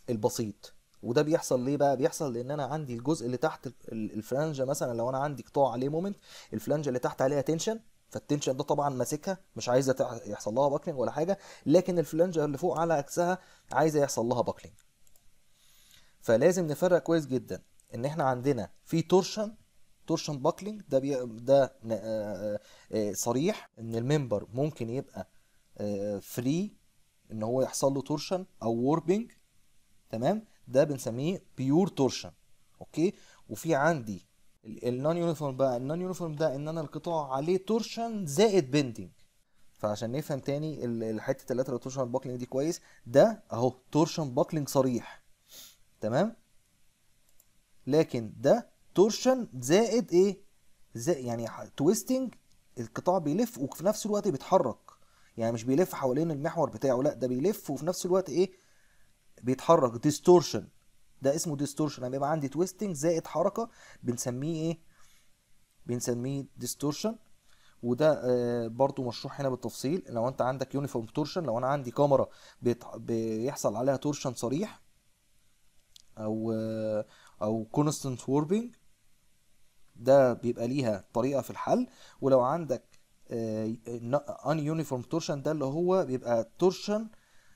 البسيط. وده بيحصل ليه بقى؟ بيحصل لأن أنا عندي الجزء اللي تحت ال- ال- الفلانجة مثلا لو أنا عندي قطاع عليه moment الفلانجة اللي تحت عليها tension فال tension ده طبعا ماسكها مش عايزة يحصل لها buckling ولا حاجة لكن الفلانجة اللي فوق على عكسها عايزة يحصل لها buckling فلازم نفرق كويس جدا إن إحنا عندنا في torsion torsion buckling ده بي ده ن- آه، آه، صريح إن ال member ممكن يبقى free إن هو يحصل له torsion أو warping تمام؟ ده بنسميه pure torsion okay؟ وفي عندي ال non-uniform بقى ال non-uniform ده إن أنا القطاع عليه torsion زائد bending فعشان نفهم تاني ال- ال- حتة ال lateral torsion buckling دي كويس ده أهو torsion buckling صريح تمام؟ لكن ده torsion زائد إيه؟ زائد يعني twisting القطاع بيلف وفي نفس الوقت بيتحرك. يعني مش بيلف حوالين المحور بتاعه لا ده بيلف وفي نفس الوقت إيه؟ بيتحرك. distortion ده اسمه distortion لما يبقى عندي twisting زائد حركة بنسميه إيه؟ بنسميه distortion وده آه، برضو مشروح هنا بالتفصيل. لو أنت عندك uniform torsion لو أنا عندي كمرة بيحصل عليها torsion صريح أو آه، أو constant warping ده بيبقى ليها طريقة في الحل ولو عندك un-uniform torsion ده اللي هو بيبقى torsion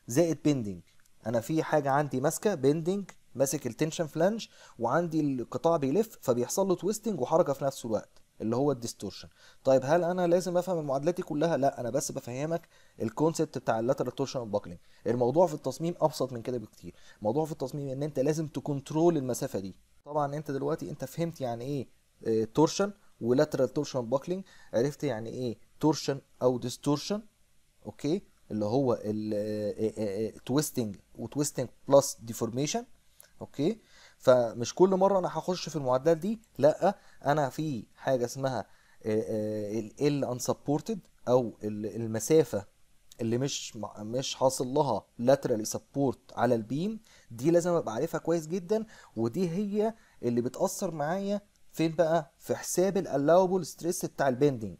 زائد bending أنا في حاجة عندي ماسكة bending ماسك ال tension flange وعندي القطاع بيلف فبيحصل له twisting وحركة في نفس الوقت اللي هو ال distortion طيب هل أنا لازم أفهم المعادلات دي كلها؟ لا أنا بس بفهمك ال concept بتاع ال lateral torsion buckling الموضوع في التصميم أبسط من كده بكتير. الموضوع في التصميم إن أنت لازم ت control المسافة دي. طبعا أنت دلوقتي أنت فهمت يعني إيه torsion و lateral torsion buckling عرفت يعني إيه torsion أو distortion okay؟ اللي هو ال twisting و twisting plus deformation okay؟ فمش كل مرة أنا هخش في المعادلات دي لأ أنا في حاجة اسمها ال unsupported أو المسافة اللي مش مش حاصل لها lateral support على ال beam دي لازم أبقى عارفها كويس جدا ودي هي اللي بتأثر معايا فين بقى؟ في حساب ال allowable stress بتاع ال bending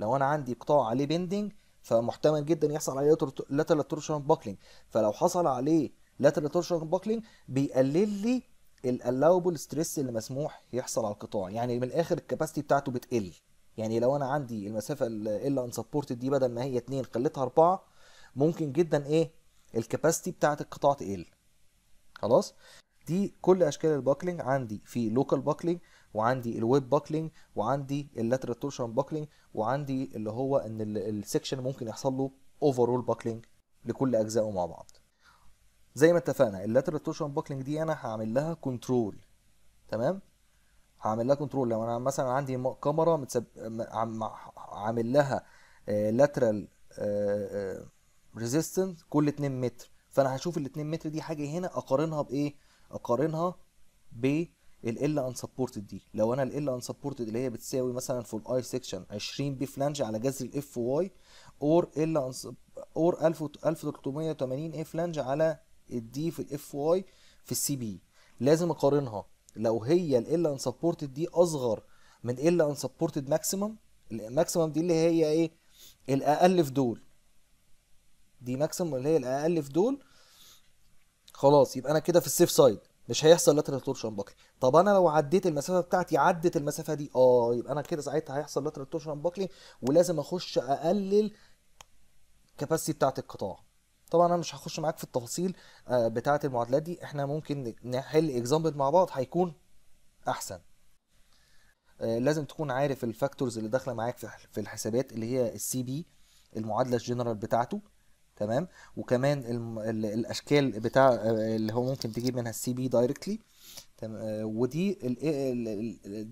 لو أنا عندي قطاع عليه bending فمحتمل جدا يحصل عليه lateral torsion buckling. فلو حصل عليه lateral torsion buckling بيقلل لي ال allowable stress اللي مسموح يحصل على القطاع. يعني من الآخر ال capacity بتاعته بتقل. يعني لو أنا عندي المسافة اللي unsupported دي بدل ما هي 2 خليتها 4 ممكن جدا إيه؟ ال capacity بتاعة القطاع تقل. خلاص؟ دي كل أشكال ال buckling عندي في local buckling وعندي ال web buckling وعندي ال lateral torsion buckling وعندي اللي هو إن ال section ممكن يحصل له overall buckling لكل أجزائه مع بعض. زي ما اتفقنا ال lateral torsion buckling دي أنا هعمل لها control تمام؟ هعمل لها control لو أنا مثلا عندي كمرة متسب... عامل لها lateral resistance كل 2 متر. فأنا هشوف ال 2 متر دي حاجة هنا أقارنها بإيه؟ أقارنها ب ال L unsupported دي. لو أنا ال L unsupported اللي هي بتساوي مثلا في ال I section 20 b flange على جذر ال Fy or ال or 1380 A flange على ال d في ال Fy في ال Cb لازم أقارنها. لو هي ال L unsupported دي أصغر من ال L unsupported maximum ال maximum دي اللي هي إيه؟ الاقل في دول. دي maximum اللي هي الاقل في دول. خلاص يبقى أنا كده في ال safe side مش هيحصل lateral torsion buckling. طب أنا لو عديت المسافة بتاعتي عدت المسافة دي آه يبقى أنا كده ساعتها هيحصل lateral torsion buckling ولازم أخش أقلل ال capacity بتاعت القطاع. طبعا أنا مش هخش معاك في التفاصيل بتاعة المعادلات دي. إحنا ممكن نحل example مع بعض هيكون أحسن. لازم تكون عارف ال factors اللي داخلة معاك في الحسابات اللي هي ال Cb المعادلة الجنرال بتاعته. تمام؟ وكمان الأشكال بتاع اللي هو ممكن تجيب منها ال Cb directly ودي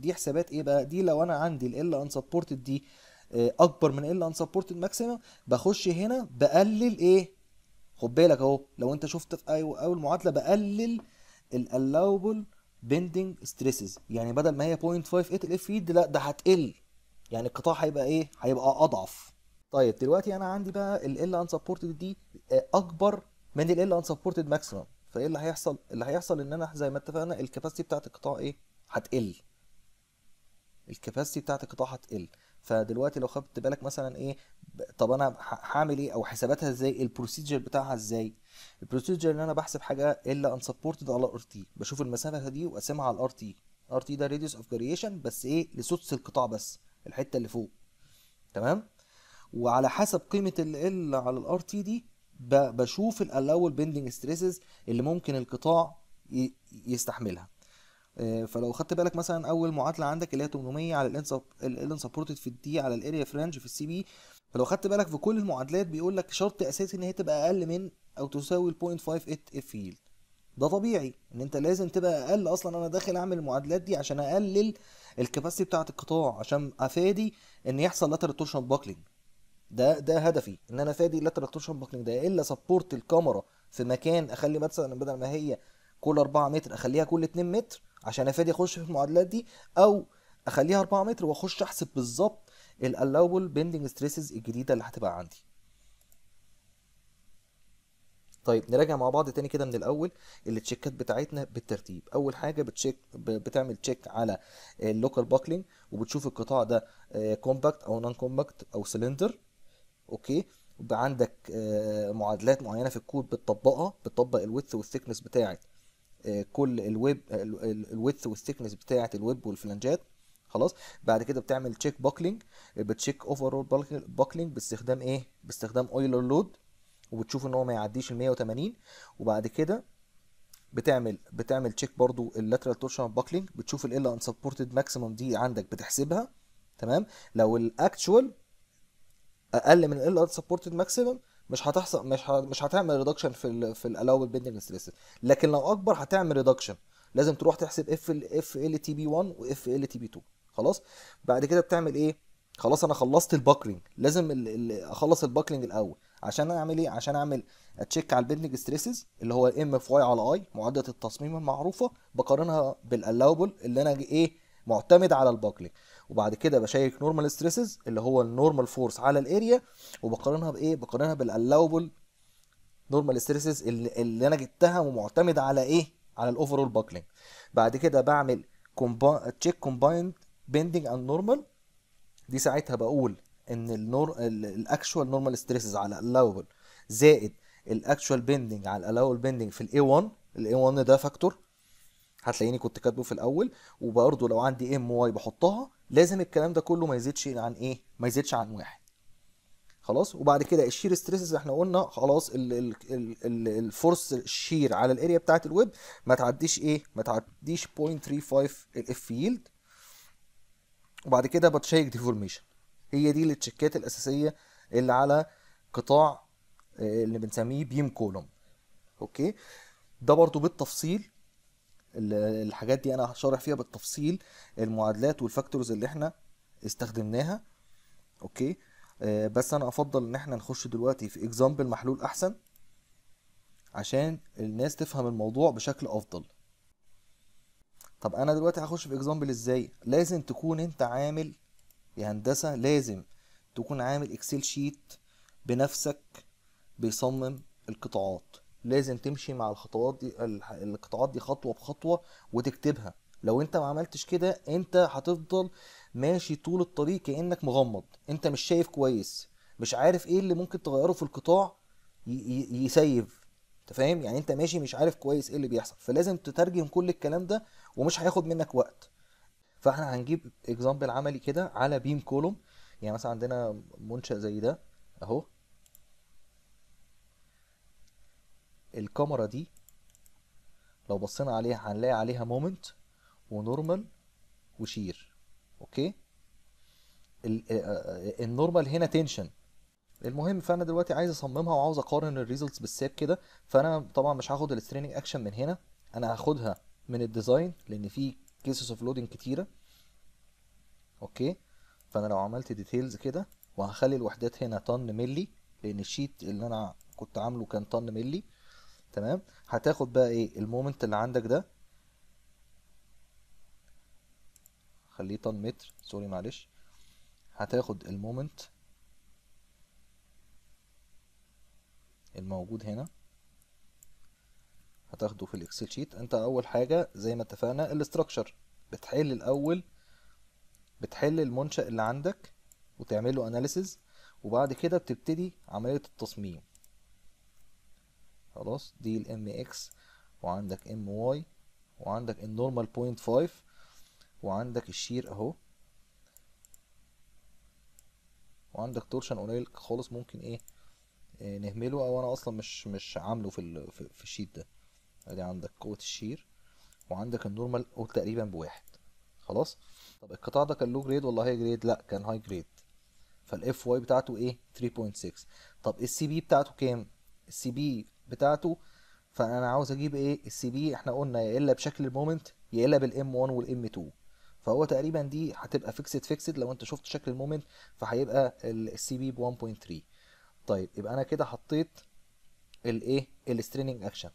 دي حسابات إيه بقى؟ دي لو أنا عندي ال L unsupported دي أكبر من ال L unsupported maximum بخش هنا بقلل إيه؟ خد بالك أهو لو أنت شفت في أول معادلة بقلل ال allowable bending stresses يعني بدل ما هي 0.58 ال F لا ده هتقل. يعني القطاع هيبقى إيه؟ هيبقى أضعف. طيب دلوقتي أنا عندي بقى ال L unsupported دي أكبر من ال L unsupported maximum فإيه اللي هيحصل؟ اللي هيحصل إن أنا زي ما اتفقنا ال capacity بتاعت القطاع إيه؟ هتقل. ال capacity بتاعت القطاع هتقل. فدلوقتي لو خدت بالك مثلا إيه طب أنا هعمل إيه؟ أو حساباتها إزاي؟ ال procedure بتاعها إزاي؟ ال procedure إن أنا بحسب حاجة ال L unsupported على rt بشوف المسافة دي وأقسمها على ال rt rt ده radius of gyration بس إيه؟ لسدس القطاع بس الحتة اللي فوق. تمام؟ وعلى حسب قيمة ال L على ال rt دي بشوف ال allowable bending stresses اللي ممكن القطاع يستحملها. فلو خدت بالك مثلا أول معادلة عندك اللي هي 800 على ال L unsupported في ال d على ال area flange في ال Cb فلو خدت بالك في كل المعادلات بيقول لك شرط أساسي إن هي تبقى أقل من أو تساوي 0.58 F yield ده طبيعي إن أنت لازم تبقى أقل أصلا أنا داخل أعمل المعادلات دي عشان أقلل ال capacity بتاعة القطاع عشان أفادي إن يحصل lateral torsion buckling ده ده هدفي إن أنا أفادي lateral torsion buckling ده إلا support الكمرة في مكان أخلي مثلا بدل ما هي كل 4 متر أخليها كل 2 متر عشان أفادي أخش في المعادلات دي أو أخليها 4 متر وأخش أحسب بالظبط ال allowable bending stresses الجديدة اللي هتبقى عندي. طيب نراجع مع بعض تاني كده من الأول ال check ات بتاعتنا بالترتيب. أول حاجة ب check بتعمل check على ال local buckling وبتشوف القطاع ده compact أو non compact أو slender okay؟ يبقى عندك معادلات معينة في الكود بتطبقها بتطبق ال width وال thickness بتاعت كل ال web ال width وال thickness بتاعت ال web وال flange ات. خلاص؟ بعد كده بتعمل check buckling ب check overall buckling باستخدام إيه؟ باستخدام Euler load وبتشوف إن هو ما يعديش ال 180 وبعد كده بتعمل بتعمل check برضو ال lateral torsion buckling بتشوف ال L unsupported maximum دي عندك بتحسبها تمام؟ لو ال actual أقل من ال L unsupported maximum مش هتحصل مش. مش هتعمل reduction في ال في ال allowable bending stress لكن لو أكبر هتعمل reduction لازم تروح تحسب F ال F LTB 1 و F LTB 2 خلاص؟ بعد كده بتعمل إيه؟ خلاص أنا خلصت ال buckling لازم ال... ال... أخلص ال buckling الأول. عشان أعمل إيه؟ عشان أعمل أ check على ال bending stresses اللي هو M في y على I معدل التصميم المعروفة بقارنها بال allowable اللي أنا إيه؟ معتمد على ال buckling وبعد كده ب check normal stresses اللي هو ال normal force على ال area وبقارنها بإيه؟ بقارنها بال allowable normal stresses اللي, اللي أنا جبتها ومعتمد على إيه؟ على ال overall buckling بعد كده بعمل check combined bending and normal دي ساعتها بقول إن النور ال actual normal stresses على ال allowable زائد ال actual bending على ال allowable bending في ال A 1 ال A 1 ده factor هتلاقيني كنت كاتبه في الأول وبرده لو عندي M y بحطها لازم الكلام ده كله ما يزيدش عن إيه؟ ما يزيدش عن واحد. خلاص؟ وبعد كده ال shear stresses إحنا قلنا خلاص ال ال ال ال ال force ال shear على ال area بتاعه الويب ما تعديش إيه؟ ما تعديش 0.35 ال F yield وبعد كده بت check deformation هي دي ال check ات الأساسية اللي على قطاع اللي بنسميه beam column okay؟ ده برضو بالتفصيل الحاجات دي أنا هشرح فيها بالتفصيل المعادلات وال factors اللي إحنا استخدمناها. okay؟ آه بس أنا افضل ان إحنا نخش دلوقتي في example محلول احسن عشان الناس تفهم الموضوع بشكل افضل. طب أنا دلوقتي هخش في example إزاي؟ لازم تكون انت عامل يا هندسة لازم تكون عامل Excel sheet بنفسك بيصمم القطاعات. لازم تمشي مع الخطوات دي القطاعات دي خطوة بخطوة وتكتبها. لو انت ما عملتش كده انت هتفضل ماشي طول الطريق كأنك مغمض. انت مش شايف كويس مش عارف إيه اللي ممكن تغيره في القطاع ي safe انت فاهم؟ يعني انت ماشي مش عارف كويس إيه اللي بيحصل. فلازم تترجم كل الكلام ده ومش هياخد منك وقت. فاحنا هنجيب example عملي كده على beam column يعني مثلا عندنا منشأ زي ده اهو. الكمرة دي لو بصينا عليها هنلاقي عليها moment و normal و shear okay؟ ال normal هنا tension المهم فأنا دلوقتي عايز أصممها وعاوز أقارن ال results بال SAP كده فأنا طبعا مش هاخد ال straining action من هنا أنا هاخدها من ال design لأن في cases of loading كتيرة okay؟ فأنا لو عملت details كده وهخلي الوحدات هنا طن ملي لأن ال sheet اللي أنا كنت عامله كان طن ملي تمام؟ هتاخد بقى إيه؟ ال moment اللي عندك ده. خليه طن متر. sorry معلش. هتاخد ال moment الموجود هنا. هتاخده في ال Excel sheet. انت أول حاجة زي ما اتفقنا ال structure. بتحل الأول بتحل المنشأ اللي عندك وتعمله analysis وبعد كده بتبتدي عملية التصميم. خلاص دي ال M x وعندك M y وعندك ال normal point five وعندك ال shear اهو. وعندك torsion قليل خالص ممكن إيه, إيه نهمله أو أنا أصلا مش مش عامله في في, في ال sheet ده. ادي عندك قوة ال shear وعندك ال normal قول تقريبا بواحد. خلاص؟ طب القطاع ده كان low grade ولا high grade لا كان high grade فال F y بتاعته إيه؟ 3.6 طب ال C b بتاعته كام؟ ال C b بتاعته. فأنا عاوز أجيب إيه؟ ال C b إحنا قلنا يا إما بشكل ال moment يا إما بال M 1 وال M 2 فهو تقريبا دي هتبقى fixed fixed لو أنت شفت شكل ال moment فهيبقى ال C b ب 1.3 طيب يبقى أنا كده حطيت الايه ال straining action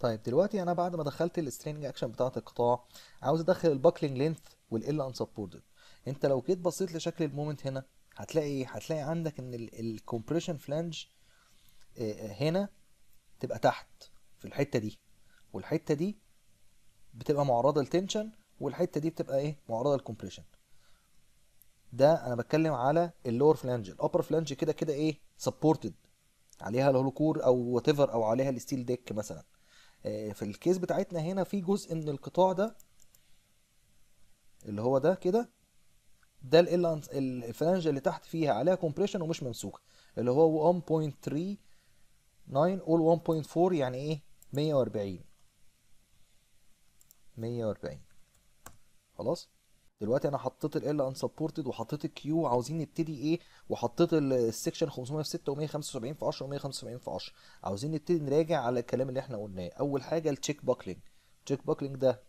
طيب دلوقتي أنا بعد ما دخلت ال straining action بتاعة القطاع عاوز أدخل ال buckling length والال unsupported أنت لو جيت بصيت لشكل ال moment هنا هتلاقي هتلاقي عندك إن ال compression flange هنا تبقى تحت في الحتة دي والحتة دي بتبقى معرضة ل tension والحتة دي بتبقى إيه؟ معرضة لل compression ده أنا بتكلم على ال lower flange ال upper flange كده كده إيه؟ supported عليها ال hollow core أو وات أو عليها ال steel deck مثلا. في ال case بتاعتنا هنا في جزء من القطاع ده اللي هو ده كده ده ال ال flange ه اللي تحت فيها عليها compression ومش ممسوكة. اللي هو 1.39 قول 1.4 يعني إيه؟ 140 140 خلاص؟ دلوقتي أنا حطيت ال unsupported وحطيت ال Q عاوزين نبتدي إيه؟ وحطيت ال section 500 في 6 و175 في 10 و175 في 10 عاوزين نبتدي نراجع على الكلام اللي إحنا قلناه. أول حاجة ال check buckling ال check buckling ده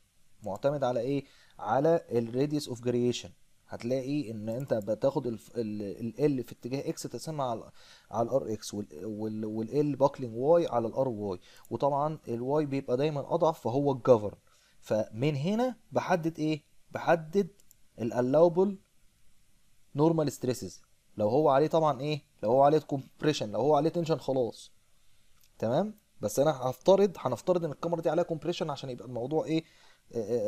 معتمد على إيه؟ على ال radius of gyration هتلاقي إن أنت بتاخد ال في اتجاه x تقسمها على على ال r x وال L buckling y على ال r y وطبعا ال y بيبقى دايما أضعف فهو ال govern فمن هنا بحدد إيه؟ بحدد ال allowable normal stresses لو هو عليه طبعا إيه؟ لو هو عليه compression لو هو عليه tension خلاص. تمام؟ بس أنا هفترض هنفترض إن الكمرة دي عليها compression عشان يبقى الموضوع إيه؟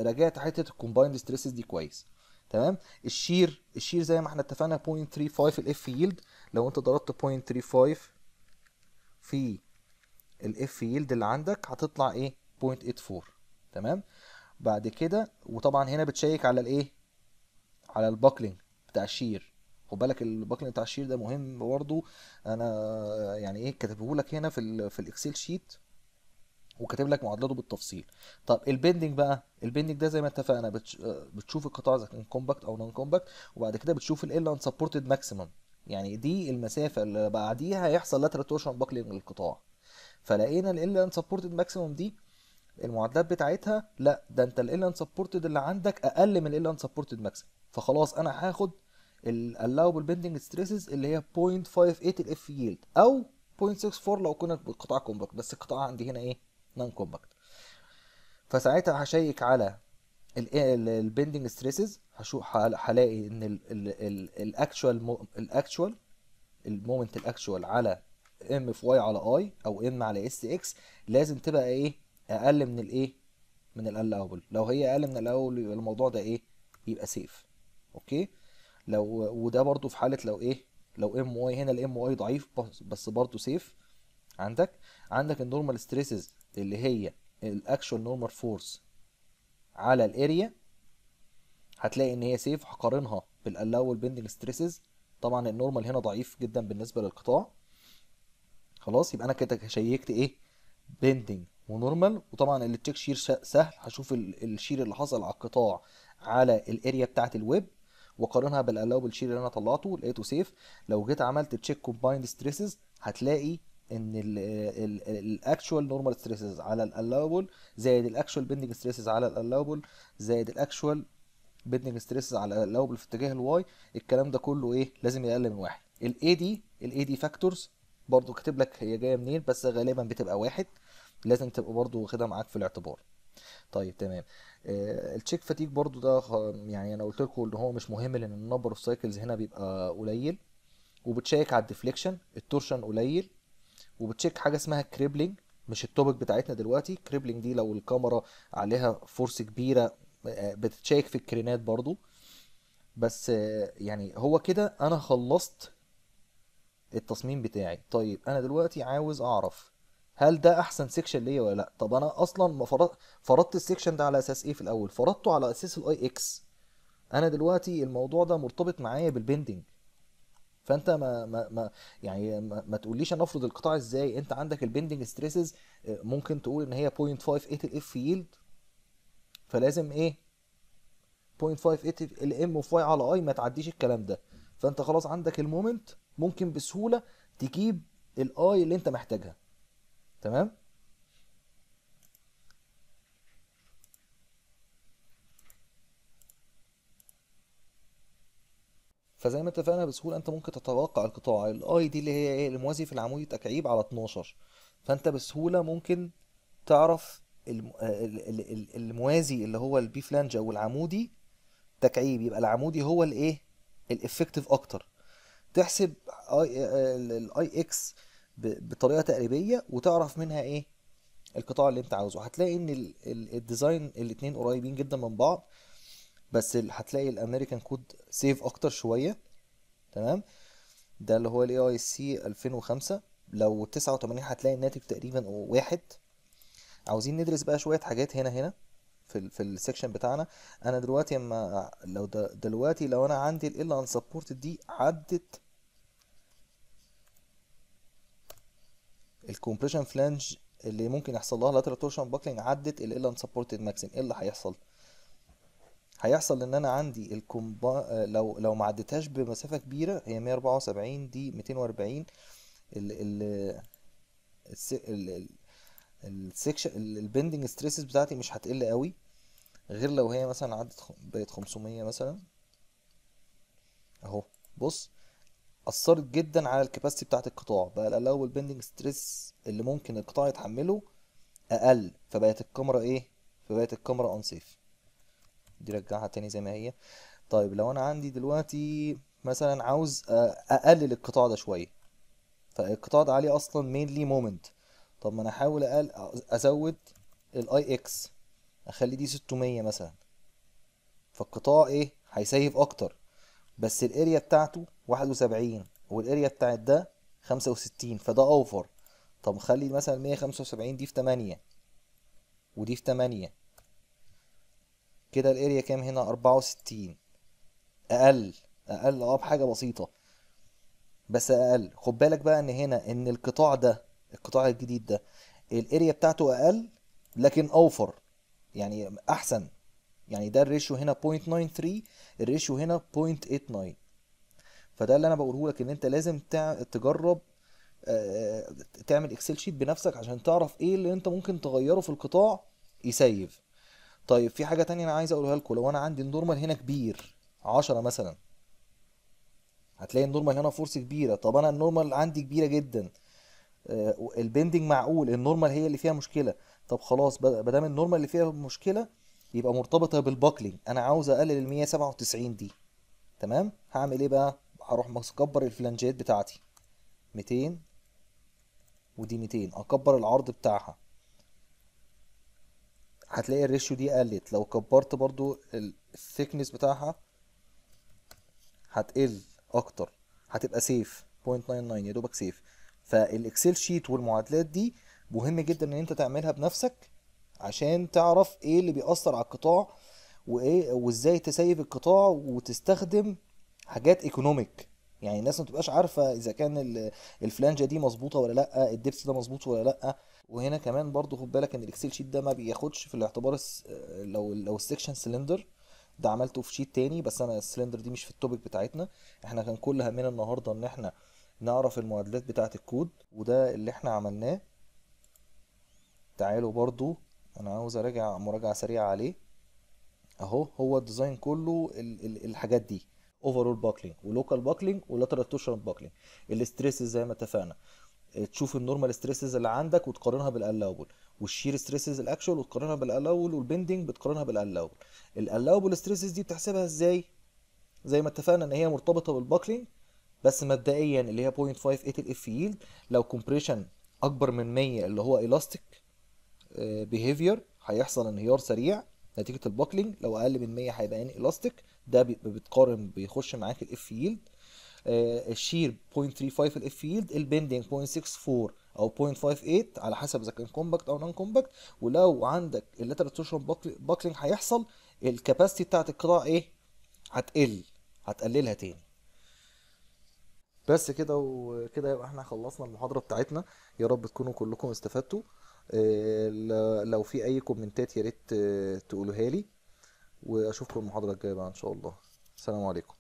راجعت حتة ال combined stresses دي كويس. تمام؟ ال shear ال shear زي ما إحنا اتفقنا. 0.35 ال F yield لو انت ضربت. 0.35 في ال F yield اللي عندك هتطلع إيه؟ 0.84 تمام؟ بعد كده وطبعا هنا بت check على الايه؟ على ال buckling بتاع ال shear. خد بالك ال buckling بتاع ال shear ده مهم برضو. أنا يعني إيه كاتبه لك هنا في في ال Excel sheet وكاتب لك معادلاته بالتفصيل. طب ال bending بقى ال bending ده زي ما اتفقنا بتش... بتشوف القطاع إذا كان compact أو non-compact وبعد كده بتشوف ال unsupported maximum يعني دي المسافة اللي بعديها هيحصل lateral torsion buckling للقطاع. فلقينا ال unsupported maximum دي المعادلات بتاعتها لا ده انت ال unsupported اللي عندك أقل من ال unsupported maximum فخلاص أنا هاخد ال allowable bending stresses اللي هي 0.58 ال F yield أو 0.64 لو كنا بالقطاع compact بس القطاع عندي هنا إيه؟ non-compact فساعتها هشيك على ال bending stresses هشوف هلاقي إن الاكشوال الاكشوال المومنت الاكشوال على M في Y على I أو M على S X لازم تبقى إيه؟ أقل من الايه من ال allowable لو هي أقل من الأول يبقى الموضوع ده إيه؟ يبقى safe okay؟ لو وده برضو في حالة لو إيه؟ لو M Y هنا ال M Y ضعيف بس برضو safe عندك؟ عندك ال normal stresses اللي هي ال actual normal force على ال area هتلاقي إن هي safe هقارنها بال allowable bending stresses طبعا ال normal هنا ضعيف جدا بالنسبة للقطاع. خلاص يبقى أنا كده check ت إيه؟ bending و normal. وطبعا ال check shear سهل. هشوف ال shear اللي حصل على القطاع على ال area بتاعه الويب واقارنها بال allowable shear اللي أنا طلعته لقيته safe لو جيت عملت check combined stresses هتلاقي إن ال actual normal stresses على ال allowable زائد ال actual bending stresses على ال allowable زائد ال actual bending stresses على ال allowable في اتجاه ال Y الكلام ده كله إيه؟ لازم يقل من واحد. الاي دي الاي دي factors برضو كاتب لك هي جاية منين بس غالبا بتبقى واحد. لازم تبقى برضو واخدها معاك في الاعتبار. طيب تمام. آه ال check fatigue برضو ده يعني أنا قلت لكم إن هو مش مهم لأن ال number of cycles هنا بيبقى قليل. وبت check على ال deflection ال torsion قليل. وبت check حاجة اسمها crippling مش ال topic بتاعتنا دلوقتي. crippling دي لو الكمرة عليها force كبيرة بتت check في ال crane ات برضو. بس يعني هو كده أنا خلصت التصميم بتاعي. طيب أنا دلوقتي عاوز أعرف هل ده أحسن section ليا ولا لأ؟ طب أنا أصلا ما فرض فرضت ال section ده على أساس إيه في الأول؟ فرضته على أساس ال I X أنا دلوقتي الموضوع ده مرتبط معايا بال bending فانت ما ما ما يعني ما, ما تقوليش أنا افرض القطاع إزاي انت عندك ال bending stresses ممكن تقول ان هي 0.58 ال F yield فلازم إيه؟ 0.58 ال M of Y على I ما تعديش الكلام ده. فانت خلاص عندك ال moment ممكن بسهولة تجيب ال I اللي انت محتاجها. تمام؟ فزي ما اتفقنا بسهولة انت ممكن تتوقع القطاع. الاي دي اللي هي إيه؟ الموازي في العمودي تكعيب على 12 فانت بسهولة ممكن تعرف الموازي اللي هو ال B flange أو العمودي تكعيب. يبقى العمودي هو الايه؟ ال effective أكتر. تحسب ال I X بطريقة تقريبية وتعرف منها إيه؟ القطاع اللي انت عاوزه. هتلاقي ان ال design الاتنين قريبين جدا من بعض بس هتلاقي ال American code safe أكتر شوية تمام؟ ده اللي هو ال AISC 2005 لو 89 هتلاقي الناتج تقريبا واحد. عاوزين ندرس بقى شوية حاجات هنا هنا في ال في ال section بتاعنا. أنا دلوقتي أما لو دلوقتي لو أنا عندي ال supported دي عدت ال compression flange اللي ممكن يحصل لها lateral torsion buckling عدت ال supported maximum إيه اللي هيحصل؟ هيحصل إن أنا عندي الكومبا لو لو ما عدتهاش بمسافة كبيرة هي 174 دي 240 ال ال ال ال ال section ال bending stresses بتاعتي مش هتقل قوي غير لو هي مثلا عدت بقت 500 مثلا. أهو بص أثرت جدا على ال capacity بتاعت القطاع بقى ال allowable bending stress اللي ممكن القطاع يتحمله أقل فبقت الكمرة إيه؟ فبقت الكمرة unsafe دي رجعها تاني زي ما هي. طيب لو أنا عندي دلوقتي مثلا عاوز أقلل القطاع ده شوية فالقطاع ده عليه أصلا mainly moment طب ما أنا أحاول أقل أزود ال I X أخلي دي 600 مثلا. فالقطاع إيه؟ هي safe أكتر. بس ال area بتاعته 71 وال area بتاعت ده 65 فده over طب خلي مثلا 175 دي في 8 ودي في 8 كده ال area كام هنا؟ 64 أقل أقل آه بحاجة بسيطة. بس أقل. خد بالك بقى إن هنا إن القطاع ده القطاع الجديد ده ال area بتاعته أقل لكن أوفر. يعني أحسن. يعني ده ال ratio هنا 0.93 ال ratio هنا 0.89 فده اللي أنا بقوله لك إن أنت لازم تجرب آه، تعمل Excel sheet بنفسك عشان تعرف إيه اللي أنت ممكن تغيره في القطاع يـ safe. طيب في حاجة تانية أنا عايز أقولها لكم. لو أنا عندي ال normal هنا كبير 10 مثلا هتلاقي ال normal هنا force كبيرة. طب أنا ال normal عندي كبيرة جدا. آه، ال bending معقول. ال normal هي اللي فيها مشكلة. طب خلاص ما دام ال normal اللي فيها مشكلة يبقى مرتبطة بال buckling أنا عاوز أقلل ال 197 دي. تمام؟ هعمل إيه بقى؟ هروح مكبر ال flangeات بتاعتي. 200 ودي 200 أكبر العرض بتاعها. هتلاقي ال ratio دي قلت. لو كبرت برضو ال thickness بتاعها هتقل أكتر. هتبقى safe 0.99 يا دوبك safe فال Excel sheet والمعادلات دي مهم جدا إن أنت تعملها بنفسك عشان تعرف إيه اللي بيأثر على القطاع وإيه وإزاي تـ safe القطاع وتستخدم حاجات economic يعني الناس ما تبقاش عارفة إذا كان ال- ال flangeة دي مظبوطة ولا لأ ال depth ده مظبوط ولا لأ. وهنا كمان برضو خد بالك إن ال Excel sheet ده ما بياخدش في الاعتبار لو لو ال section slender ده عملته في sheet تاني بس أنا ال slender دي مش في ال topic بتاعتنا. إحنا كان كل همنا النهارده إن إحنا نعرف المعادلات بتاعة الكود وده اللي إحنا عملناه. تعالوا برضو أنا عاوز أراجع مراجعة سريعة عليه. أهو هو ال design كله ال ال الحاجات دي. overall buckling و local buckling و lateral torsion buckling ال stresses زي ما اتفقنا. تشوف ال normal stresses اللي عندك وتقارنها بال allowable وال shear stresses ال actual وتقارنها بال allowable وال bending بتقارنها بال allowable ال allowable stresses دي بتحسبها إزاي؟ زي ما اتفقنا إن هي مرتبطة بال buckling بس مبدئيا اللي هي 0.58 ال F yield لو compression أكبر من 100 اللي هو الاستيك behavior هيحصل انهيار سريع نتيجة ال buckling لو أقل من 100 هيبقى inelastic ده بتقارن بيخش معاك ال F yield ال shear 0.35 ال F yield ال bending 0.64 أو 0.58 على حسب إذا كان compact أو non compact ولو عندك ال lateral torsion buckling هيحصل ال capacity بتاعت القطاع إيه؟ هتقل هتقللها تاني. بس كده وكده يبقى إحنا خلصنا المحاضرة بتاعتنا. يا رب تكونوا كلكم استفدتوا. ل- لو في أي كومنتات يا ريت آه، تقولوها لي. وأشوفكم المحاضرة الجاية بقى إن شاء الله. السلام عليكم.